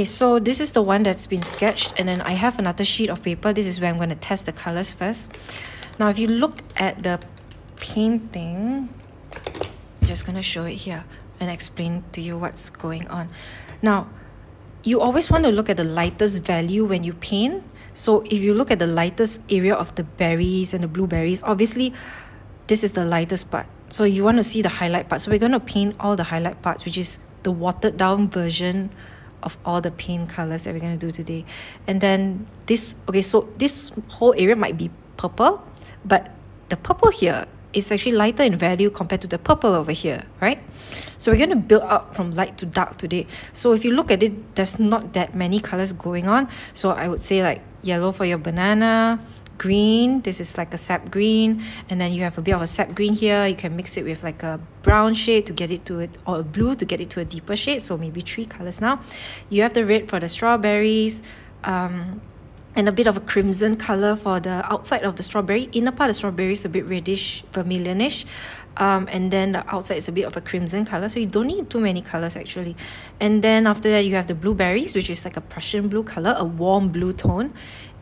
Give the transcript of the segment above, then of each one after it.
Okay, so this is the one that's been sketched and then I have another sheet of paper. This is where I'm going to test the colors first. Now, if you look at the painting, I'm just going to show it here and explain to you what's going on. Now, you always want to look at the lightest value when you paint. So if you look at the lightest area of the berries and the blueberries, obviously this is the lightest part. So you want to see the highlight part. So we're going to paint all the highlight parts, which is the watered down version of all the paint colors that we're going to do today. And then this, okay, so this whole area might be purple, but the purple here is actually lighter in value compared to the purple over here, right? So we're going to build up from light to dark today. So if you look at it, there's not that many colors going on. So I would say like yellow for your banana, green. This is like a sap green. And then you have a bit of a sap green here. You can mix it with like a brown shade to get it to it or a blue to get it to a deeper shade. So maybe three colors now. You have the red for the strawberries um and a bit of a crimson color for the outside of the strawberry. Inner part of the strawberry is a bit reddish vermilionish. Um, and then the outside is a bit of a crimson color. So you don't need too many colors actually. And then after that you have the blueberries which is like a prussian blue color a warm blue tone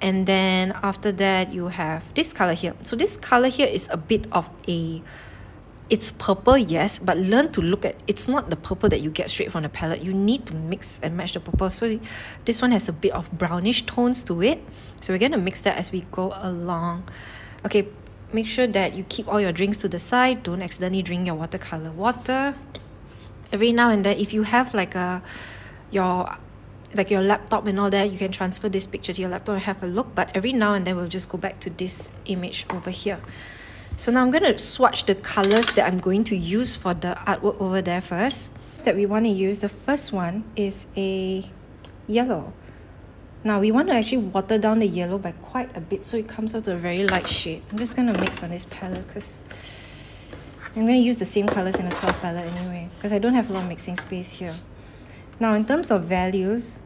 and then after that you have this color here. So this color here is a bit of a it's purple yes but learn to look at it's not the purple that you get straight from the palette. You need to mix and match the purple. So this one has a bit of brownish tones to it. So we're going to mix that as we go along. Okay make sure that you keep all your drinks to the side. Don't accidentally drink your watercolor water. Every now and then if you have like a your like your laptop and all that you can transfer this picture to your laptop and have a look but every now and then we'll just go back to this image over here. So now I'm going to swatch the colors that I'm going to use for the artwork over there first. That we want to use the first one is a yellow. Now we want to actually water down the yellow by quite a bit so it comes out to a very light shade. I'm just going to mix on this palette because I'm going to use the same colors in the 12 palette anyway because I don't have a lot of mixing space here now in terms of values,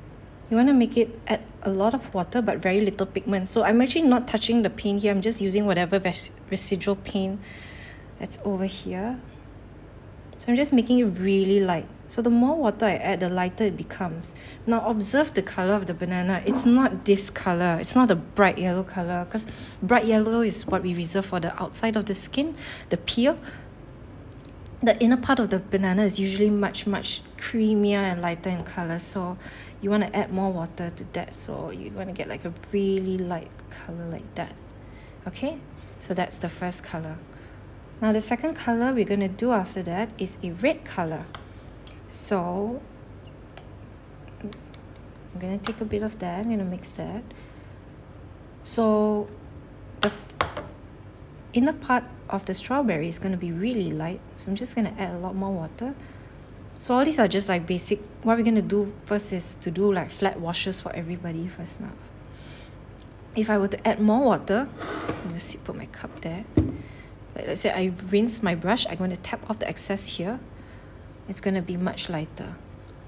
you want to make it add a lot of water but very little pigment. So I'm actually not touching the paint here. I'm just using whatever res residual paint that's over here. So I'm just making it really light. So the more water I add, the lighter it becomes. Now observe the color of the banana. It's not this color. It's not a bright yellow color because bright yellow is what we reserve for the outside of the skin, the peel the inner part of the banana is usually much much creamier and lighter in color so you want to add more water to that so you want to get like a really light color like that okay? So that's the first color. Now the second color we're going to do after that is a red color. So I'm going to take a bit of that I'm going to mix that. So the inner part of the strawberry is going to be really light so I'm just going to add a lot more water. So all these are just like basic what we're going to do first is to do like flat washes for everybody first now. If I were to add more water I'm just put my cup there. Like let's say I rinse my brush I'm going to tap off the excess here. It's going to be much lighter.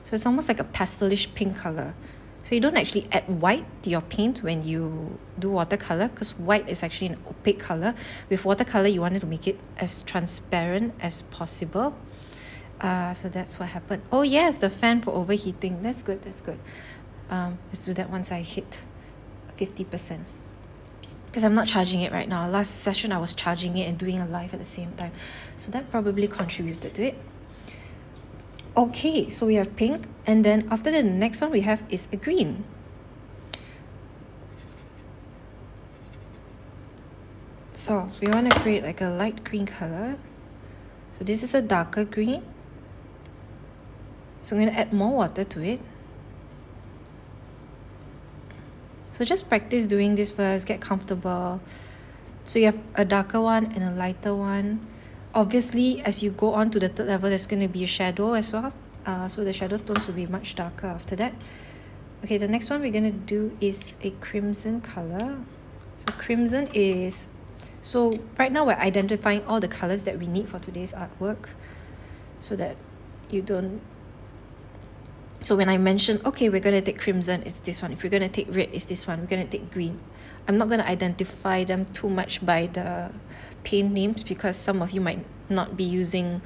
So it's almost like a pastelish pink color so you don't actually add white to your paint when you do watercolor because white is actually an opaque color. With watercolor, you wanted to make it as transparent as possible. Uh, so that's what happened. Oh yes, the fan for overheating. That's good, that's good. Um, let's do that once I hit 50%. Because I'm not charging it right now. Last session I was charging it and doing a live at the same time. So that probably contributed to it. Okay, so we have pink, and then after the next one we have is a green. So we want to create like a light green color. So this is a darker green. So I'm going to add more water to it. So just practice doing this first, get comfortable. So you have a darker one and a lighter one obviously as you go on to the third level there's going to be a shadow as well. Uh, so the shadow tones will be much darker after that. Okay the next one we're going to do is a crimson color. So crimson is so right now we're identifying all the colors that we need for today's artwork so that you don't so when I mention okay we're going to take crimson it's this one. If we're going to take red it's this one. We're going to take green I'm not going to identify them too much by the paint names because some of you might not be using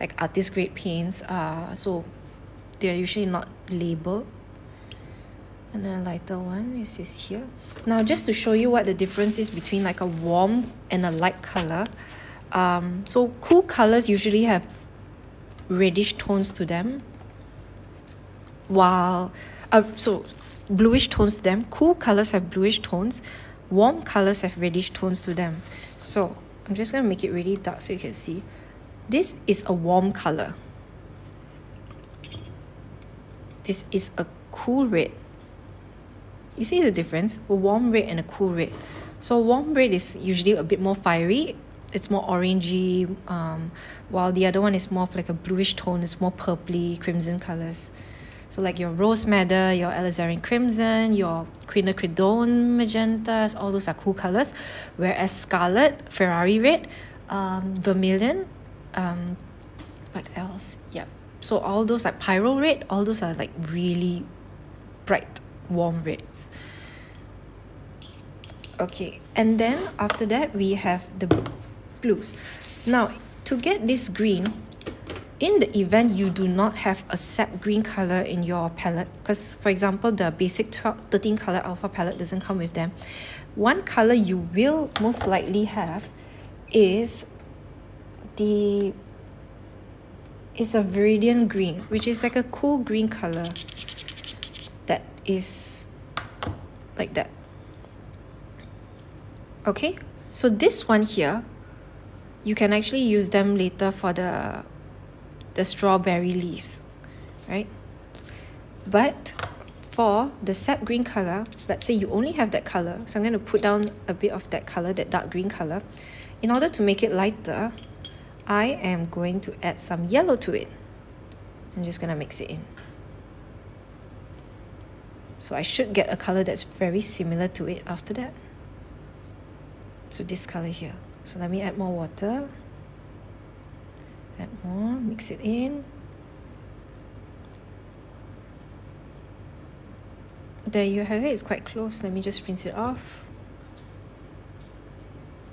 like artist grade paints uh so they're usually not labeled. And then lighter one is this here. Now just to show you what the difference is between like a warm and a light color um, so cool colors usually have reddish tones to them while uh, so bluish tones to them cool colors have bluish tones warm colors have reddish tones to them. So I'm just going to make it really dark so you can see. This is a warm color. This is a cool red. You see the difference? A warm red and a cool red. So warm red is usually a bit more fiery. It's more orangey um, while the other one is more of like a bluish tone. It's more purpley crimson colors so like your rose madder your alizarin crimson your quinacridone magentas all those are cool colors. Whereas scarlet ferrari red um, vermilion um, what else? Yep so all those like pyrrole red all those are like really bright warm reds. Okay and then after that we have the blues. Now to get this green in the event you do not have a sap green color in your palette because for example the basic 12, 13 color alpha palette doesn't come with them one color you will most likely have is the is a viridian green which is like a cool green color that is like that. Okay? So this one here you can actually use them later for the the strawberry leaves right? But for the sap green color let's say you only have that color so I'm going to put down a bit of that color that dark green color. In order to make it lighter I am going to add some yellow to it. I'm just going to mix it in. So I should get a color that's very similar to it after that. So this color here. So let me add more water add more mix it in. There you have it it's quite close. Let me just rinse it off.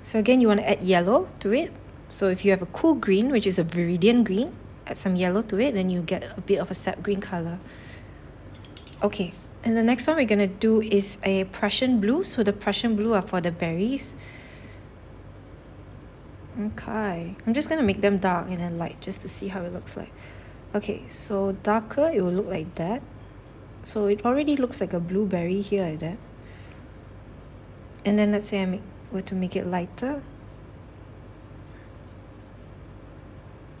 So again you want to add yellow to it. So if you have a cool green which is a viridian green add some yellow to it then you get a bit of a sap green color. Okay and the next one we're going to do is a Prussian blue. So the Prussian blue are for the berries okay. I'm just gonna make them dark and then light just to see how it looks like. Okay so darker it will look like that. So it already looks like a blueberry here that. And then let's say I make were to make it lighter.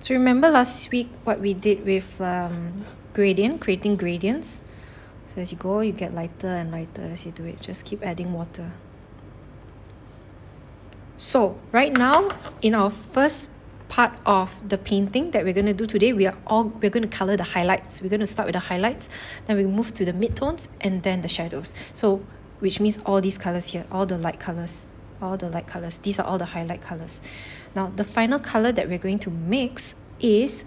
So remember last week what we did with um, gradient creating gradients? So as you go you get lighter and lighter as you do it. Just keep adding water so right now, in our first part of the painting that we're going to do today, we are all we're going to color the highlights. We're going to start with the highlights, then we move to the midtones and then the shadows. So which means all these colors here, all the light colors, all the light colors. These are all the highlight colors. Now the final color that we're going to mix is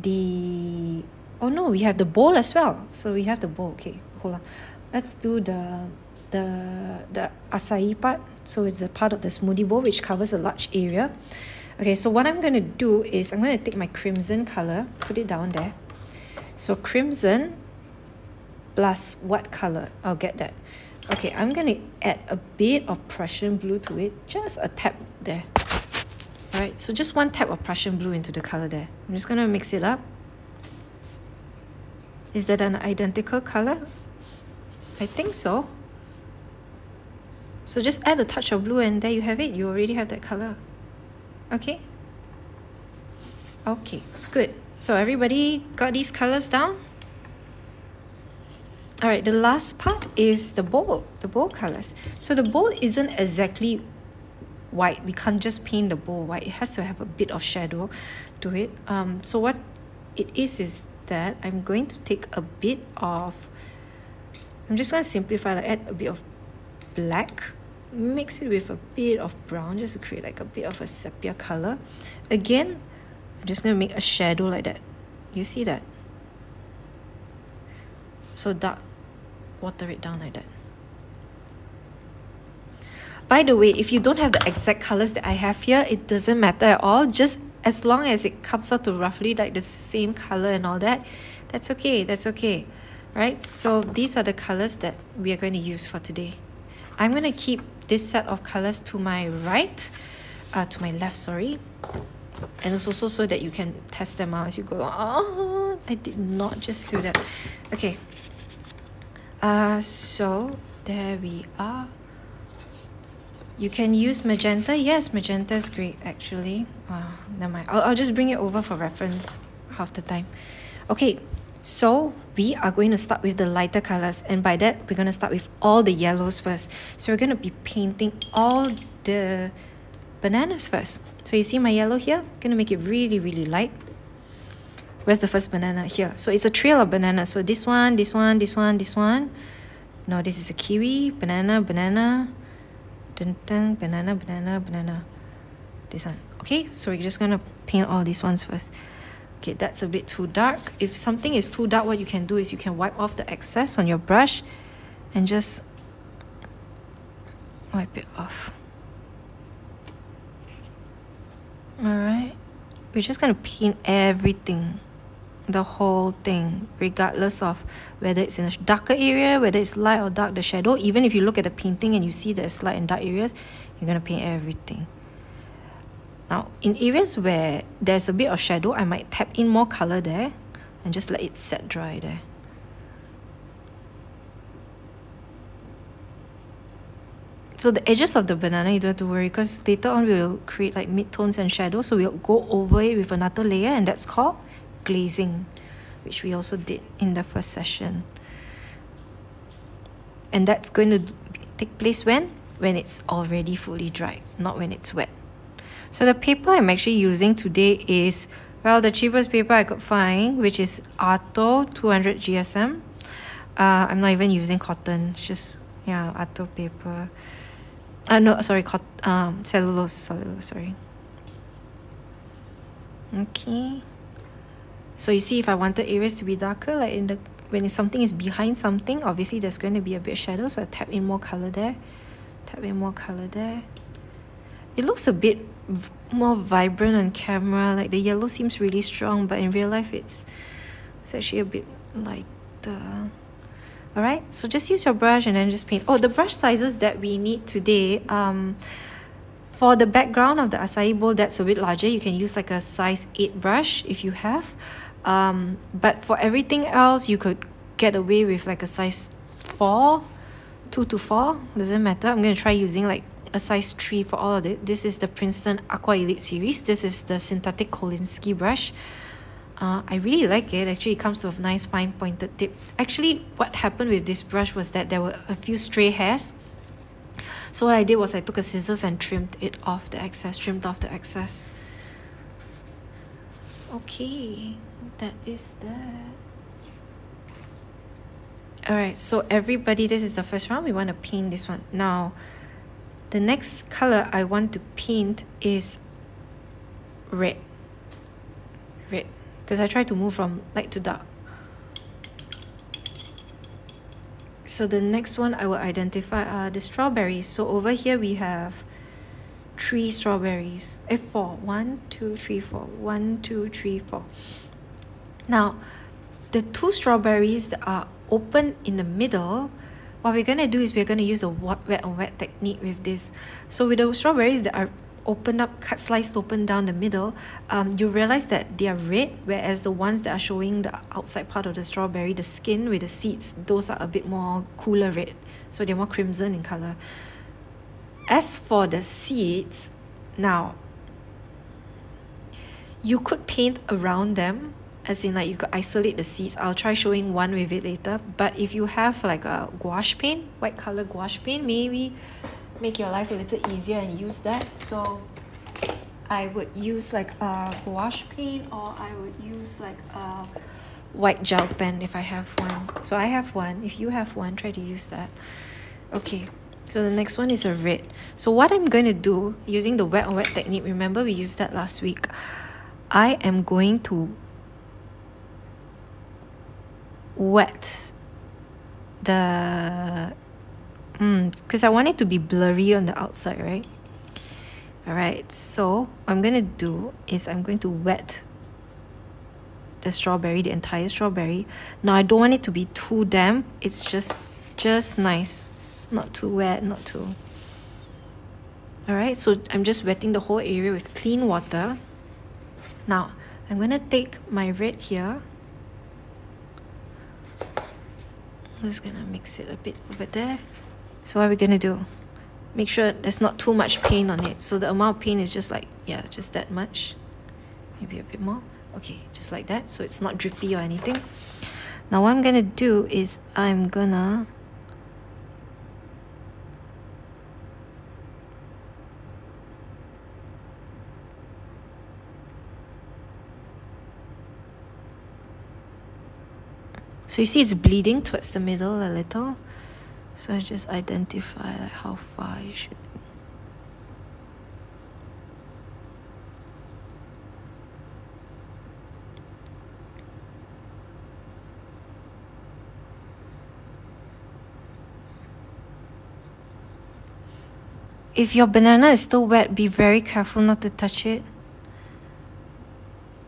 the oh no, we have the bowl as well. So we have the bowl. Okay, hold on. Let's do the the the acai part so it's the part of the smoothie bowl which covers a large area. Okay so what I'm going to do is I'm going to take my crimson color put it down there. So crimson plus what color I'll get that. Okay I'm going to add a bit of Prussian blue to it just a tap there. Alright so just one tap of Prussian blue into the color there. I'm just going to mix it up. Is that an identical color? I think so so just add a touch of blue and there you have it. You already have that color. Okay? Okay, good. So everybody got these colors down? Alright, the last part is the bowl, the bowl colors. So the bowl isn't exactly white. We can't just paint the bowl white. It has to have a bit of shadow to it. Um, so what it is is that I'm going to take a bit of, I'm just going to simplify, like add a bit of black mix it with a bit of brown just to create like a bit of a sepia color. Again I'm just going to make a shadow like that. You see that? So dark water it down like that. By the way if you don't have the exact colors that I have here it doesn't matter at all. Just as long as it comes out to roughly like the same color and all that that's okay that's okay. Right? So these are the colors that we are going to use for today. I'm going to keep this set of colors to my right, uh, to my left, sorry. And it's also so that you can test them out as you go. Oh, I did not just do that. Okay. Uh, so there we are. You can use magenta. Yes, magenta is great actually. Uh, never mind. I'll, I'll just bring it over for reference half the time. Okay, so we are going to start with the lighter colors and by that we're going to start with all the yellows first. So we're going to be painting all the bananas first. So you see my yellow here? I'm going to make it really, really light. Where's the first banana? Here. So it's a trail of bananas. So this one, this one, this one, this one. No, this is a kiwi, banana, banana, dun, dun, banana, banana, banana. This one. Okay, so we're just going to paint all these ones first. Okay, that's a bit too dark. If something is too dark, what you can do is you can wipe off the excess on your brush and just wipe it off. Alright, we're just going to paint everything, the whole thing, regardless of whether it's in a darker area, whether it's light or dark, the shadow. Even if you look at the painting and you see there's light and dark areas, you're going to paint everything. Now, in areas where there's a bit of shadow, I might tap in more color there and just let it set dry there. So the edges of the banana, you don't have to worry because later on we'll create like mid-tones and shadows. So we'll go over it with another layer and that's called glazing, which we also did in the first session. And that's going to take place when? When it's already fully dried, not when it's wet. So the paper I'm actually using today is, well, the cheapest paper I could find, which is Arto 200 GSM. Uh, I'm not even using cotton, it's just, yeah, Arto paper. Uh, no, sorry, cot um, cellulose, cellulose, sorry. Okay. So you see if I wanted areas to be darker, like in the when something is behind something, obviously there's going to be a bit of shadow, so I tap in more color there. Tap in more color there. It looks a bit more vibrant on camera, like the yellow seems really strong, but in real life it's, it's actually a bit lighter. Alright, so just use your brush and then just paint. Oh, the brush sizes that we need today, um, for the background of the acai bowl, that's a bit larger. You can use like a size 8 brush if you have. Um, but for everything else, you could get away with like a size 4, 2 to 4, doesn't matter. I'm going to try using like a size 3 for all of it. This is the Princeton Aqua Elite series. This is the synthetic Kolinsky brush. Uh, I really like it. Actually, it comes with a nice fine pointed tip. Actually, what happened with this brush was that there were a few stray hairs. So what I did was I took a scissors and trimmed it off the excess, trimmed off the excess. Okay, that is that. Alright, so everybody, this is the first round. We want to paint this one. Now, the next color I want to paint is red. Red because I try to move from light to dark. So the next one I will identify are the strawberries. So over here we have three strawberries. Eh, four. One, two, three, four. One, two, three, four. Now, the two strawberries that are open in the middle, what we're going to do is we're going to use a wet on wet technique with this. So with the strawberries that are open up, cut sliced open down the middle, um, you realize that they are red, whereas the ones that are showing the outside part of the strawberry, the skin with the seeds, those are a bit more cooler red. So they're more crimson in color. As for the seeds, now, you could paint around them as in like you could isolate the seeds. I'll try showing one with it later. But if you have like a gouache paint white color gouache paint maybe make your life a little easier and use that. So I would use like a gouache paint or I would use like a white gel pen if I have one. So I have one. If you have one try to use that. Okay. So the next one is a red. So what I'm going to do using the wet on wet technique remember we used that last week I am going to wet the because mm, I want it to be blurry on the outside, right? Alright, so what I'm to do is I'm going to wet the strawberry, the entire strawberry. Now I don't want it to be too damp. It's just just nice. Not too wet, not too. Alright, so I'm just wetting the whole area with clean water. Now, I'm to take my red here. I'm just to mix it a bit over there. So what are we to do? Make sure there's not too much paint on it. So the amount of paint is just like, yeah, just that much. Maybe a bit more. Okay, just like that. So it's not drippy or anything. Now what I'm to do is I'm going So you see it's bleeding towards the middle a little. So I just identify like how far you should If your banana is still wet, be very careful not to touch it.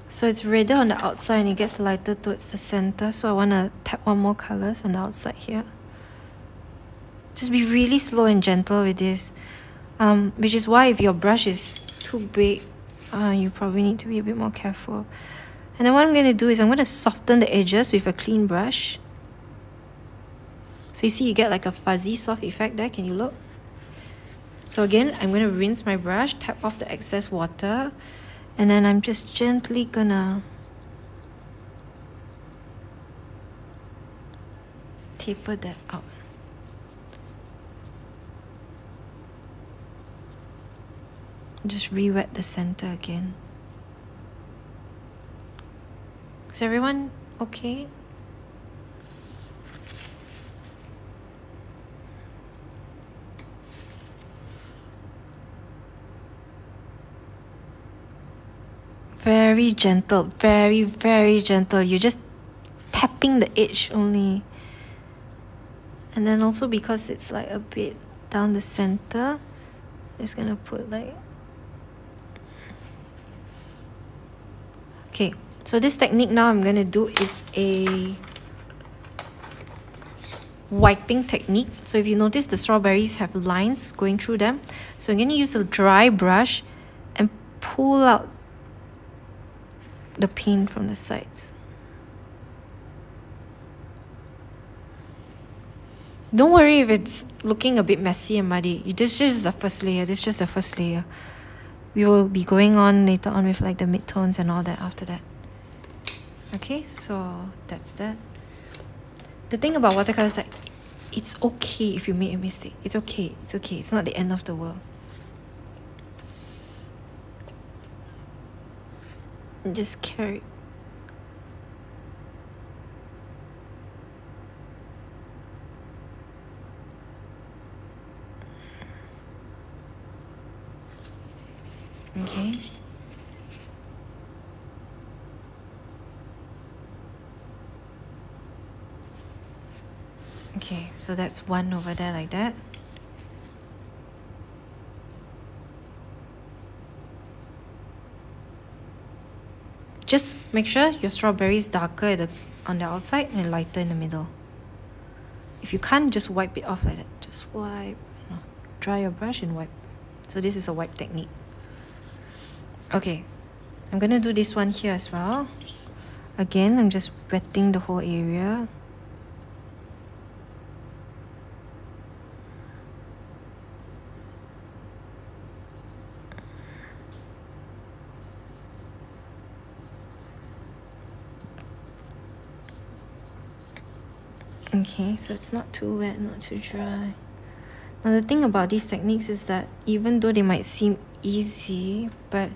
So it's redder on the outside and it gets lighter towards the center. So I want to tap one more colors on the outside here. Just be really slow and gentle with this. Um, which is why if your brush is too big, uh, you probably need to be a bit more careful. And then what I'm going to do is I'm going to soften the edges with a clean brush. So you see you get like a fuzzy soft effect there. Can you look? So again, I'm going to rinse my brush, tap off the excess water, and then I'm just gently gonna taper that out. Just re-wet the center again. Is everyone okay? Very gentle very very gentle. You're just tapping the edge only. And then also because it's like a bit down the center just gonna put like okay. So this technique now I'm gonna do is a wiping technique. So if you notice the strawberries have lines going through them. So I'm to use a dry brush and pull out the paint from the sides. Don't worry if it's looking a bit messy and muddy. This is just the first layer. This is just the first layer. We will be going on later on with like the midtones and all that after that. Okay, so that's that. The thing about watercolor is like, it's okay if you make a mistake. It's okay. It's okay. It's not the end of the world. Just carry okay. Okay so that's one over there like that Just make sure your strawberry is darker the, on the outside and lighter in the middle. If you can't, just wipe it off like that. Just wipe, dry your brush and wipe. So this is a wipe technique. Okay, I'm gonna do this one here as well. Again, I'm just wetting the whole area. Okay, so it's not too wet, not too dry. Now the thing about these techniques is that even though they might seem easy, but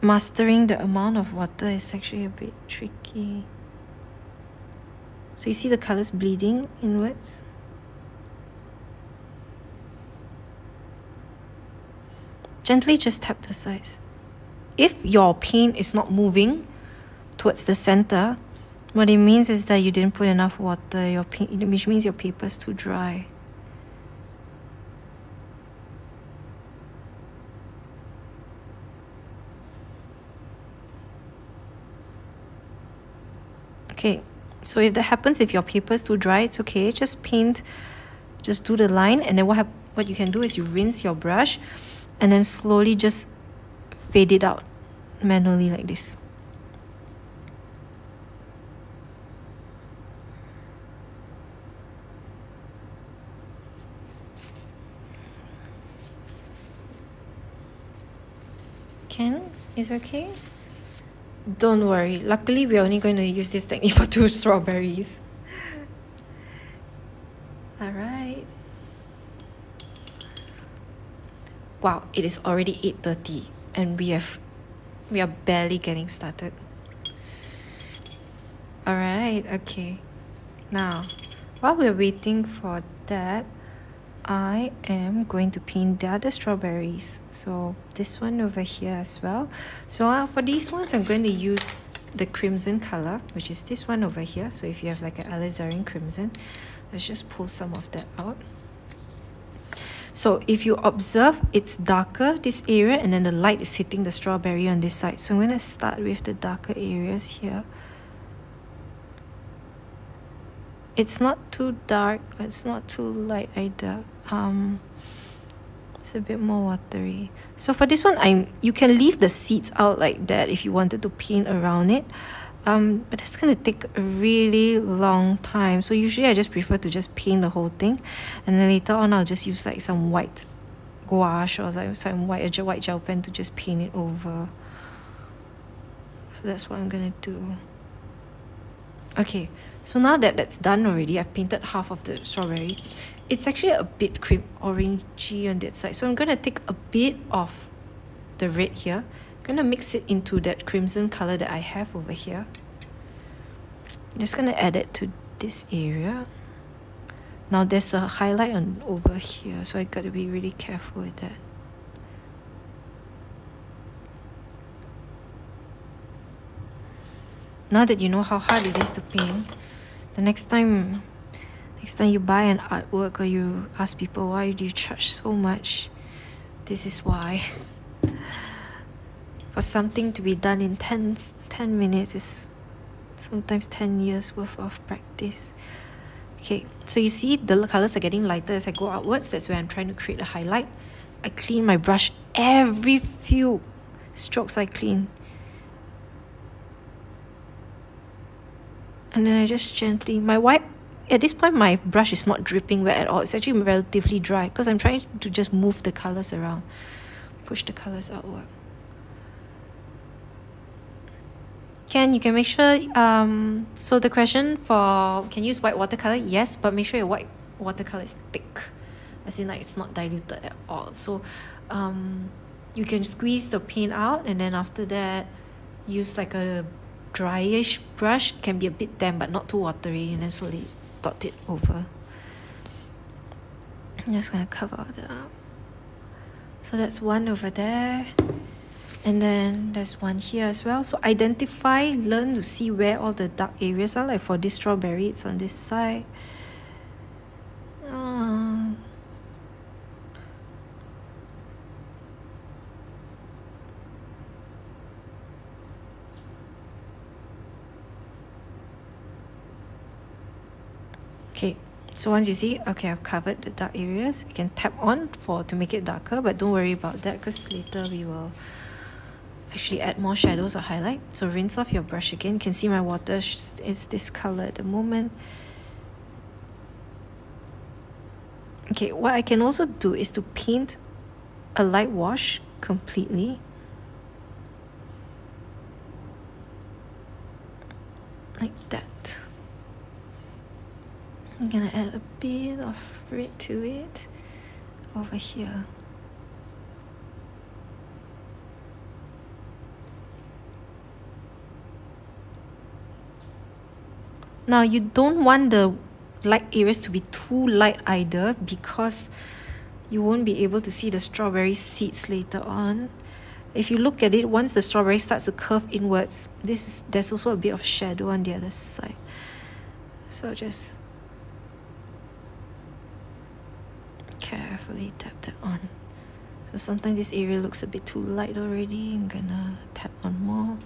mastering the amount of water is actually a bit tricky. So you see the colors bleeding inwards? Gently just tap the sides. If your paint is not moving towards the center, what it means is that you didn't put enough water, your which means your paper is too dry. Okay, so if that happens, if your paper is too dry, it's okay. Just paint, just do the line, and then what what you can do is you rinse your brush, and then slowly just fade it out manually like this. Can? Is okay? Don't worry. Luckily, we're only going to use this technique for two strawberries. Alright. Wow, it is already 8.30 and we have we are barely getting started. Alright, okay. Now, while we're waiting for that, I am going to paint the other strawberries. So this one over here as well. So uh, for these ones, I'm going to use the crimson color, which is this one over here. So if you have like an alizarin crimson, let's just pull some of that out. So if you observe, it's darker, this area, and then the light is hitting the strawberry on this side. So I'm going to start with the darker areas here. It's not too dark, it's not too light either. Um it's a bit more watery. So for this one i'm you can leave the seeds out like that if you wanted to paint around it. Um but it's gonna take a really long time. So usually i just prefer to just paint the whole thing. And then later on i'll just use like some white gouache or like some white a white gel pen to just paint it over. So that's what i'm gonna do. Okay so now that that's done already i've painted half of the strawberry. It's actually a bit cream orangey on that side. So I'm gonna take a bit of the red here. I'm gonna mix it into that crimson color that I have over here. I'm just gonna add it to this area. Now there's a highlight on over here so I gotta be really careful with that. Now that you know how hard it is to paint the next time next time you buy an artwork or you ask people why do you charge so much? This is why. For something to be done in 10, 10 minutes is sometimes 10 years worth of practice. Okay so you see the colors are getting lighter as I go outwards. That's where I'm trying to create a highlight. I clean my brush every few strokes I clean and then I just gently my wipe at this point my brush is not dripping wet at all. It's actually relatively dry because I'm trying to just move the colors around push the colors outward. Can you can make sure um so the question for can you use white watercolor yes but make sure your white watercolor is thick as in like it's not diluted at all. So um you can squeeze the paint out and then after that use like a dryish brush can be a bit damp but not too watery and then slowly dot it over. I'm just gonna cover all that up. So that's one over there and then there's one here as well. So identify learn to see where all the dark areas are like for this strawberry it's on this side. Um, okay so once you see okay I've covered the dark areas you can tap on for to make it darker but don't worry about that because later we will actually add more shadows or highlight. So rinse off your brush again. You can see my water is this color at the moment. Okay what I can also do is to paint a light wash completely. Like that I'm gonna add a bit of red to it over here. Now you don't want the light areas to be too light either because you won't be able to see the strawberry seeds later on. If you look at it, once the strawberry starts to curve inwards, this is, there's also a bit of shadow on the other side. So just carefully tap that on. So sometimes this area looks a bit too light already. I'm gonna tap on more.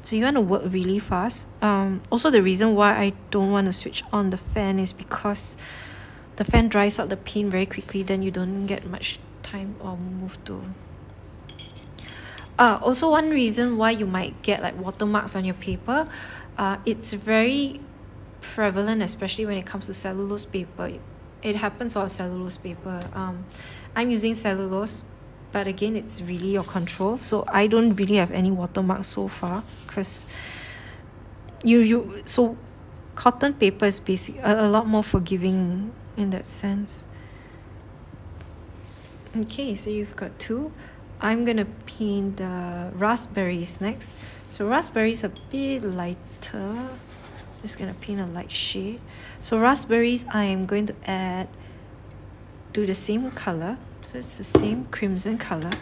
So you want to work really fast. Um, also the reason why I don't want to switch on the fan is because the fan dries out the paint very quickly then you don't get much time or move to uh, also one reason why you might get like watermarks on your paper uh, it's very prevalent especially when it comes to cellulose paper. It happens on cellulose paper. Um, I'm using cellulose but again it's really your control. So I don't really have any watermarks so far because you you so cotton paper is basic a, a lot more forgiving in that sense. Okay so you've got two. I'm gonna paint the raspberries next. So raspberries a bit lighter just gonna paint a light shade. So raspberries I am going to add do the same color. So it's the same crimson color.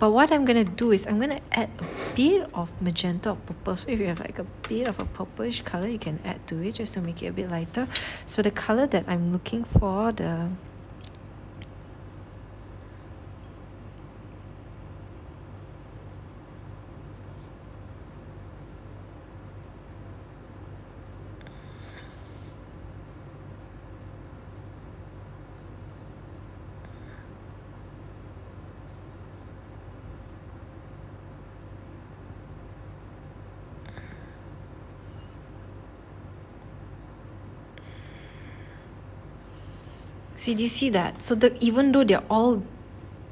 But what I'm gonna do is I'm gonna add a bit of magenta or purple. So if you have like a bit of a purplish color you can add to it just to make it a bit lighter. So the color that I'm looking for the See, do you see that? So the even though they're all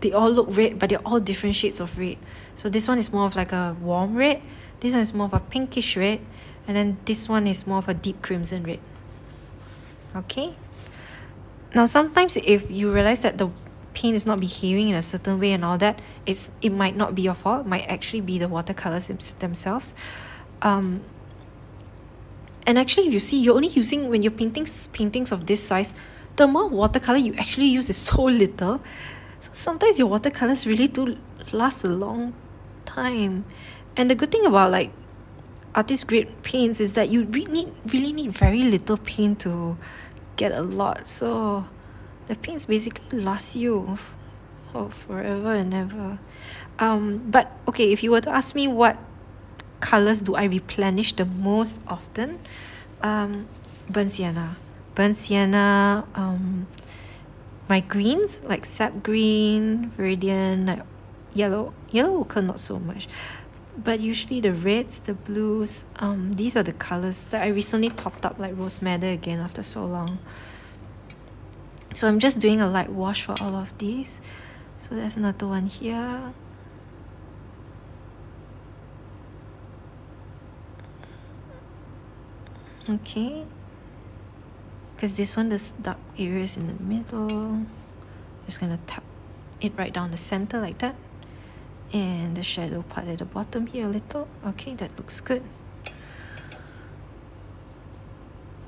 they all look red, but they're all different shades of red. So this one is more of like a warm red, this one is more of a pinkish red, and then this one is more of a deep crimson red. Okay? Now sometimes if you realize that the paint is not behaving in a certain way and all that, it's it might not be your fault, it might actually be the watercolors themselves. Um, and actually if you see you're only using when you're painting paintings of this size the amount of watercolor you actually use is so little. So sometimes your watercolors really do last a long time. And the good thing about like artist grade paints is that you really need really need very little paint to get a lot. So the paints basically last you for forever and ever. Um but okay if you were to ask me what colors do I replenish the most often um burnt sienna burnt sienna, um, my greens like sap green, viridian, like yellow, yellow ochre not so much. But usually the reds, the blues, um, these are the colors that I recently topped up like rose madder again after so long. So I'm just doing a light wash for all of these. So there's another one here. Okay because this one there's dark areas in the middle. Just gonna tap it right down the center like that. And the shadow part at the bottom here a little. Okay that looks good.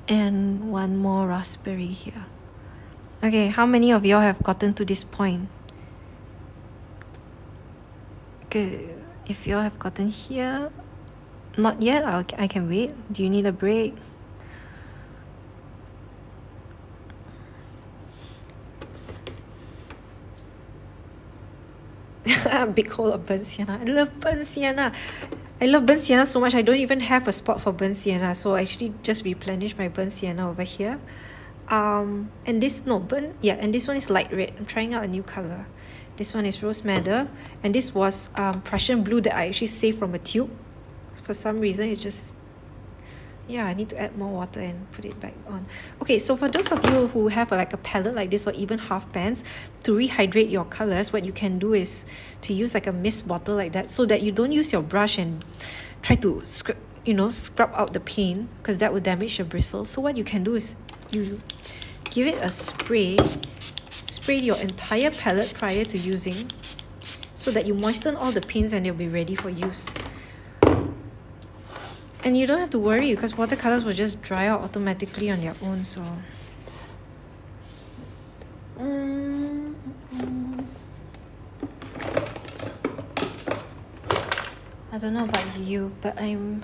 And one more raspberry here. Okay how many of y'all have gotten to this point? Okay if y'all have gotten here not yet I'll, I can wait. Do you need a break big hole of burnt sienna. I love burnt sienna. I love burnt sienna so much I don't even have a spot for burnt sienna. So I actually just replenish my burnt sienna over here. Um and this no burnt yeah and this one is light red. I'm trying out a new color. This one is rose madder and this was um Prussian blue that I actually saved from a tube. For some reason it just yeah I need to add more water and put it back on. Okay so for those of you who have a, like a palette like this or even half pans to rehydrate your colors what you can do is to use like a mist bottle like that so that you don't use your brush and try to scrub you know scrub out the paint because that will damage your bristles. So what you can do is you give it a spray spray your entire palette prior to using so that you moisten all the pins and they'll be ready for use and you don't have to worry because watercolors will just dry out automatically on their own so. I don't know about you but I'm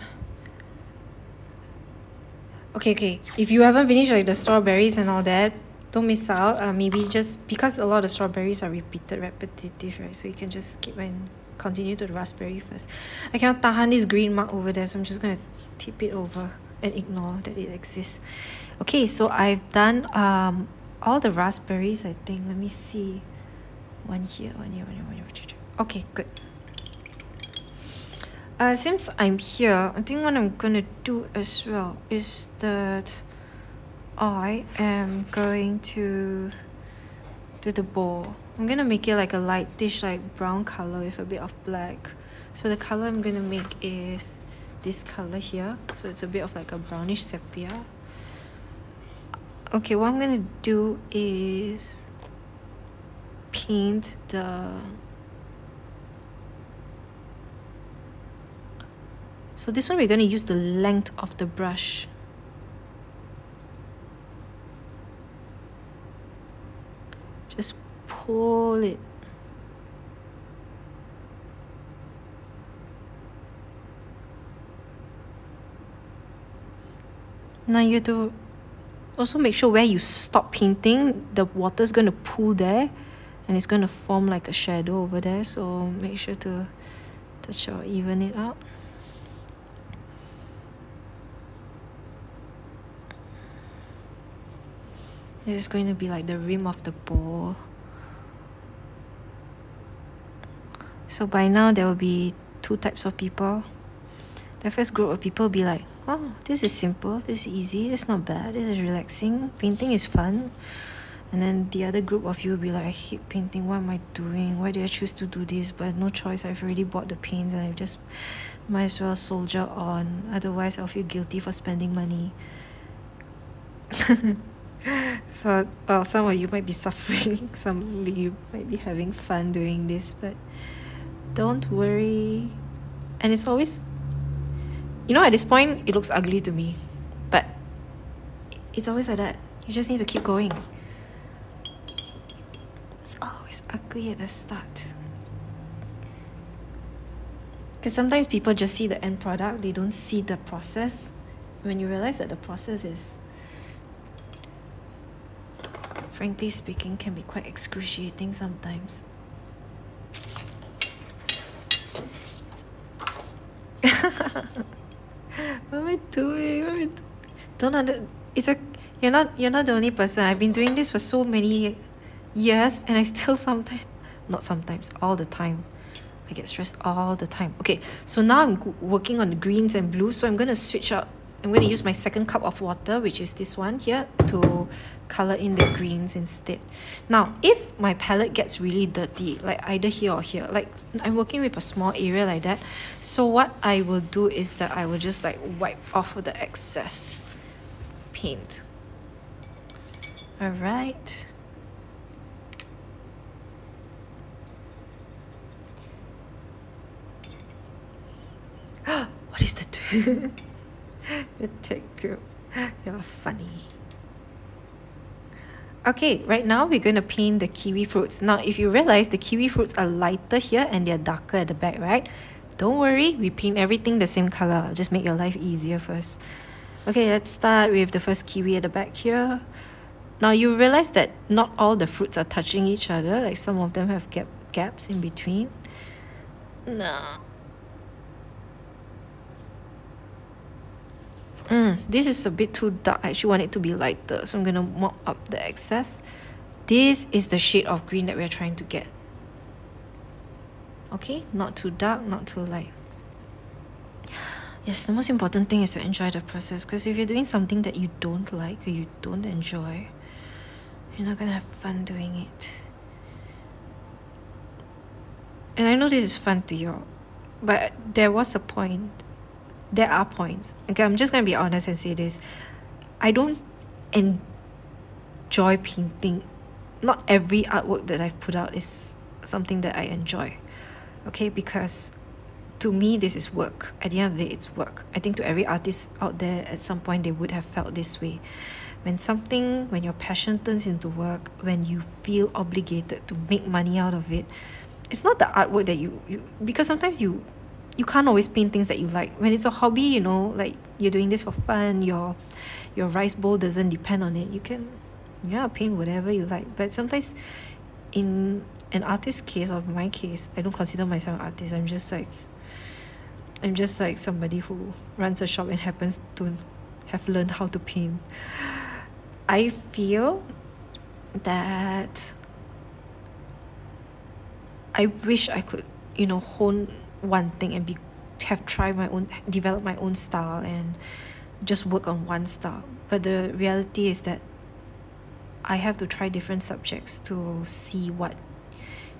okay okay. If you haven't finished like the strawberries and all that don't miss out. Uh, maybe just because a lot of strawberries are repeated repetitive right? So you can just skip and continue to the raspberry first. I cannot tahan this green mark over there, so I'm just gonna tip it over and ignore that it exists. Okay, so I've done um all the raspberries, I think. Let me see. One here, one here, one here, one here. Okay, good. Uh, since I'm here, I think what I'm gonna do as well is that I am going to do the bowl. I'm gonna make it like a light dish like brown color with a bit of black. So the color I'm gonna make is this color here. So it's a bit of like a brownish sepia. Okay, what I'm gonna do is paint the so this one we're to use the length of the brush just pull it now you have to also make sure where you stop painting the water is going to pool there and it's going to form like a shadow over there so make sure to touch or even it out. This is going to be like the rim of the bowl so by now there will be two types of people. The first group of people will be like oh this is simple this is easy it's not bad this is relaxing painting is fun. And then the other group of you will be like I hate painting what am I doing? Why did I choose to do this? But no choice I've already bought the paints and I just might as well soldier on. Otherwise I'll feel guilty for spending money. So well some of you might be suffering some of you might be having fun doing this but don't worry and it's always you know at this point it looks ugly to me but it's always like that you just need to keep going it's always ugly at the start. Because sometimes people just see the end product, they don't see the process. When you realize that the process is, frankly speaking, can be quite excruciating sometimes. what am I doing? What am I doing? Don't under. It's a. You're not. You're not the only person. I've been doing this for so many years and I still sometimes, not sometimes, all the time. I get stressed all the time. Okay, so now I'm working on the greens and blues, so I'm to switch out. I'm going to use my second cup of water, which is this one here, to color in the greens instead. Now, if my palette gets really dirty, like either here or here, like I'm working with a small area like that, so what I will do is that I will just like wipe off the excess paint. Alright. what is the the tech group? You're funny. Okay, right now we're going to paint the kiwi fruits. Now, if you realize the kiwi fruits are lighter here and they're darker at the back, right? Don't worry, we paint everything the same color. just make your life easier first. Okay, let's start with the first kiwi at the back here. Now you realize that not all the fruits are touching each other, like some of them have gap gaps in between. No. Mm, this is a bit too dark. I actually want it to be lighter. So I'm going to mop up the excess. This is the shade of green that we're trying to get. Okay, not too dark, not too light. Yes, the most important thing is to enjoy the process because if you're doing something that you don't like or you don't enjoy, you're not going to have fun doing it. And I know this is fun to you, but there was a point there are points. Okay, I'm just gonna be honest and say this. I don't enjoy painting. Not every artwork that I've put out is something that I enjoy. Okay, because to me this is work. At the end of the day, it's work. I think to every artist out there at some point they would have felt this way. When something, when your passion turns into work, when you feel obligated to make money out of it, it's not the artwork that you, you because sometimes you you can't always paint things that you like. When it's a hobby you know like you're doing this for fun your your rice bowl doesn't depend on it. You can yeah paint whatever you like. But sometimes in an artist's case or my case I don't consider myself an artist. I'm just like I'm just like somebody who runs a shop and happens to have learned how to paint. I feel that I wish I could you know hone one thing and be have tried my own develop my own style and just work on one style. But the reality is that I have to try different subjects to see what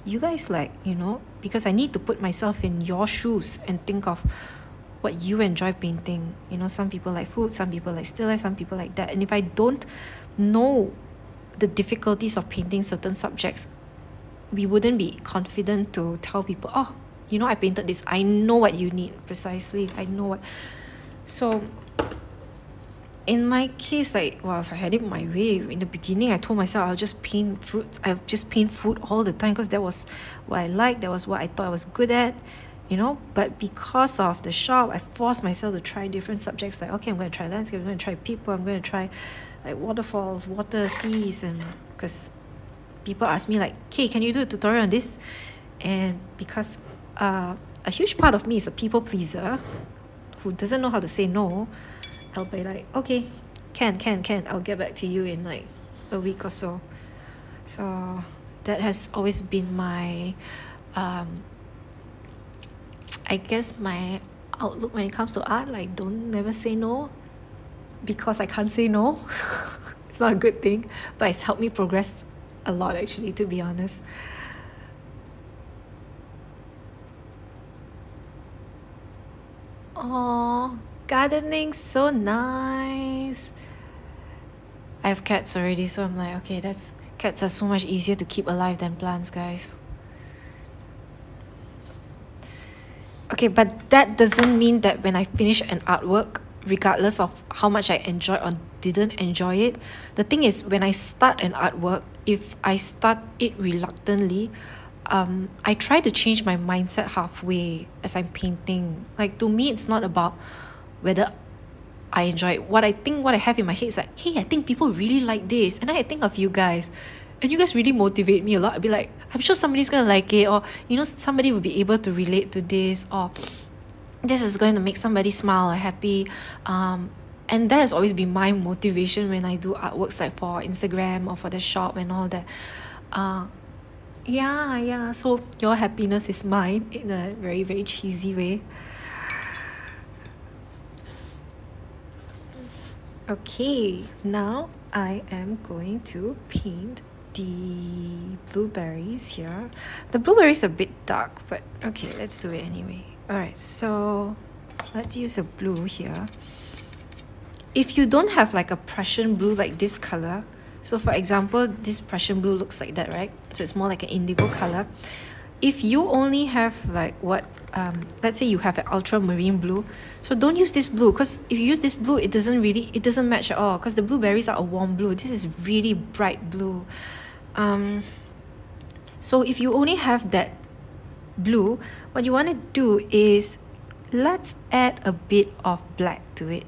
you guys like you know? Because I need to put myself in your shoes and think of what you enjoy painting. You know some people like food some people like still life some people like that. And if I don't know the difficulties of painting certain subjects we wouldn't be confident to tell people oh you know I painted this. I know what you need precisely. I know what. So in my case like well if I had it my way in the beginning I told myself I'll just paint fruit I'll just paint food all the time because that was what I liked that was what I thought I was good at you know? But because of the shop I forced myself to try different subjects like okay I'm going to try landscape I'm going to try people I'm going to try like waterfalls water seas and because people ask me like okay can you do a tutorial on this? And because uh, a huge part of me is a people pleaser who doesn't know how to say no. I'll be like okay can can can I'll get back to you in like a week or so. So that has always been my um I guess my outlook when it comes to art like don't never say no because I can't say no. It's not a good thing but it's helped me progress a lot actually to be honest Oh, gardening so nice. I have cats already, so I'm like, okay, that's cats are so much easier to keep alive than plants, guys. Okay, but that doesn't mean that when I finish an artwork, regardless of how much I enjoy or didn't enjoy it, the thing is when I start an artwork, if I start it reluctantly, um, I try to change my mindset halfway as I'm painting. Like to me, it's not about whether I enjoy it. What I think, what I have in my head is like, hey, I think people really like this, and I think of you guys, and you guys really motivate me a lot. I'd be like, I'm sure somebody's gonna like it, or you know, somebody will be able to relate to this, or this is going to make somebody smile or happy. Um, and that has always been my motivation when I do artworks like for Instagram or for the shop and all that. Uh, yeah yeah. So your happiness is mine in a very very cheesy way. Okay now I am going to paint the blueberries here. The blueberries are a bit dark but okay let's do it anyway. All right so let's use a blue here. If you don't have like a Prussian blue like this color so for example, this Prussian blue looks like that, right? So it's more like an indigo color. If you only have like what, um, let's say you have an ultramarine blue, so don't use this blue because if you use this blue, it doesn't really, it doesn't match at all because the blueberries are a warm blue. This is really bright blue. Um, so if you only have that blue, what you want to do is let's add a bit of black to it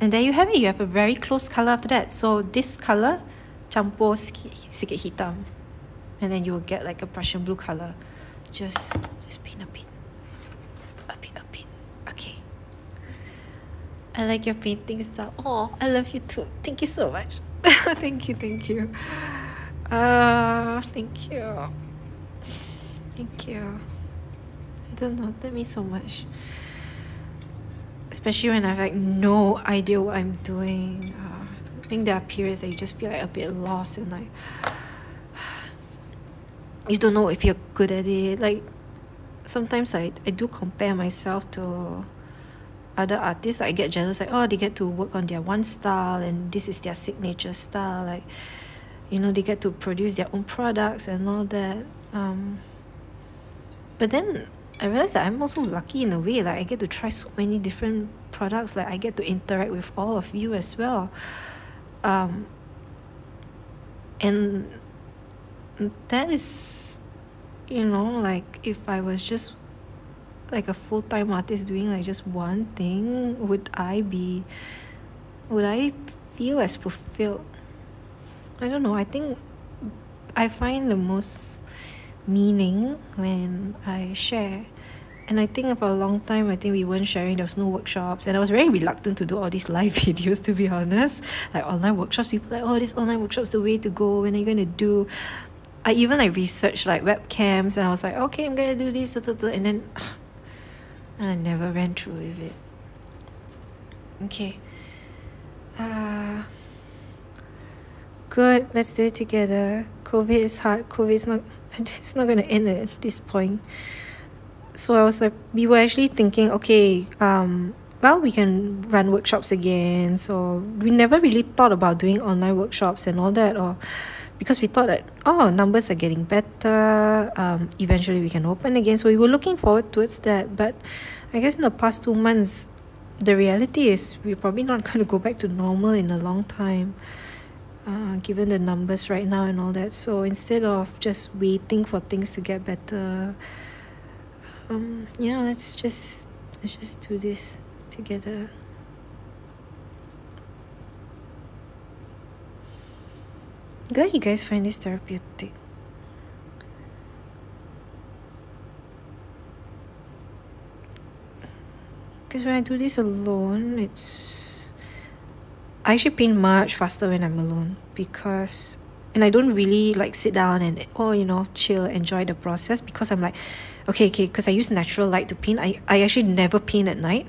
and there you have it. You have a very close color after that. So this color campur sikit, hitam. And then you will get like a Prussian blue color just just paint a bit. A bit a bit. Okay. I like your painting style oh I love you too. Thank you so much. Thank you thank you. Uh thank you. Thank you. I don't know. That means so much especially when I have like no idea what I'm doing. Uh, I think there are periods that you just feel like a bit lost and like you don't know if you're good at it. Like sometimes I, I do compare myself to other artists. I get jealous like oh they get to work on their one style and this is their signature style. Like you know they get to produce their own products and all that. Um, but then I realize that I'm also lucky in a way like I get to try so many different products like I get to interact with all of you as well. Um and that is you know like if I was just like a full-time artist doing like just one thing would I be would I feel as fulfilled? I don't know. I think I find the most meaning when I share. And I think for a long time, I think we weren't sharing. There was no workshops, and I was very reluctant to do all these live videos. To be honest, like online workshops, people like, oh, this online workshops the way to go. When are you gonna do? I even like researched like webcams, and I was like, okay, I'm gonna do this, and then, and I never ran through with it. Okay. Uh, good. Let's do it together. COVID is hard. COVID is not. It's not gonna end at this point. So I was like, we were actually thinking, okay, um, well, we can run workshops again. So we never really thought about doing online workshops and all that, or because we thought that oh, numbers are getting better. Um, eventually we can open again. So we were looking forward towards that. But I guess in the past two months, the reality is we're probably not going to go back to normal in a long time uh, given the numbers right now and all that. So instead of just waiting for things to get better um yeah let's just let's just do this together. Glad you guys find this therapeutic. Because when I do this alone, it's I actually paint much faster when I'm alone because and I don't really like sit down and oh you know chill enjoy the process because I'm like okay okay because I use natural light to paint. I, I actually never paint at night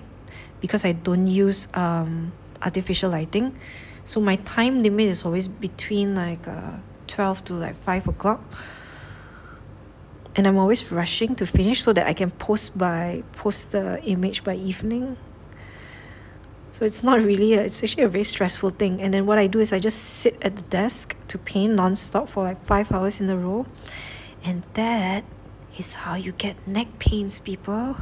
because I don't use um artificial lighting. So my time limit is always between like uh 12 to like 5 o'clock. And I'm always rushing to finish so that I can post by post the image by evening. So it's not really a, it's actually a very stressful thing. And then what I do is I just sit at the desk to paint non-stop for like five hours in a row. And that is how you get neck pains, people.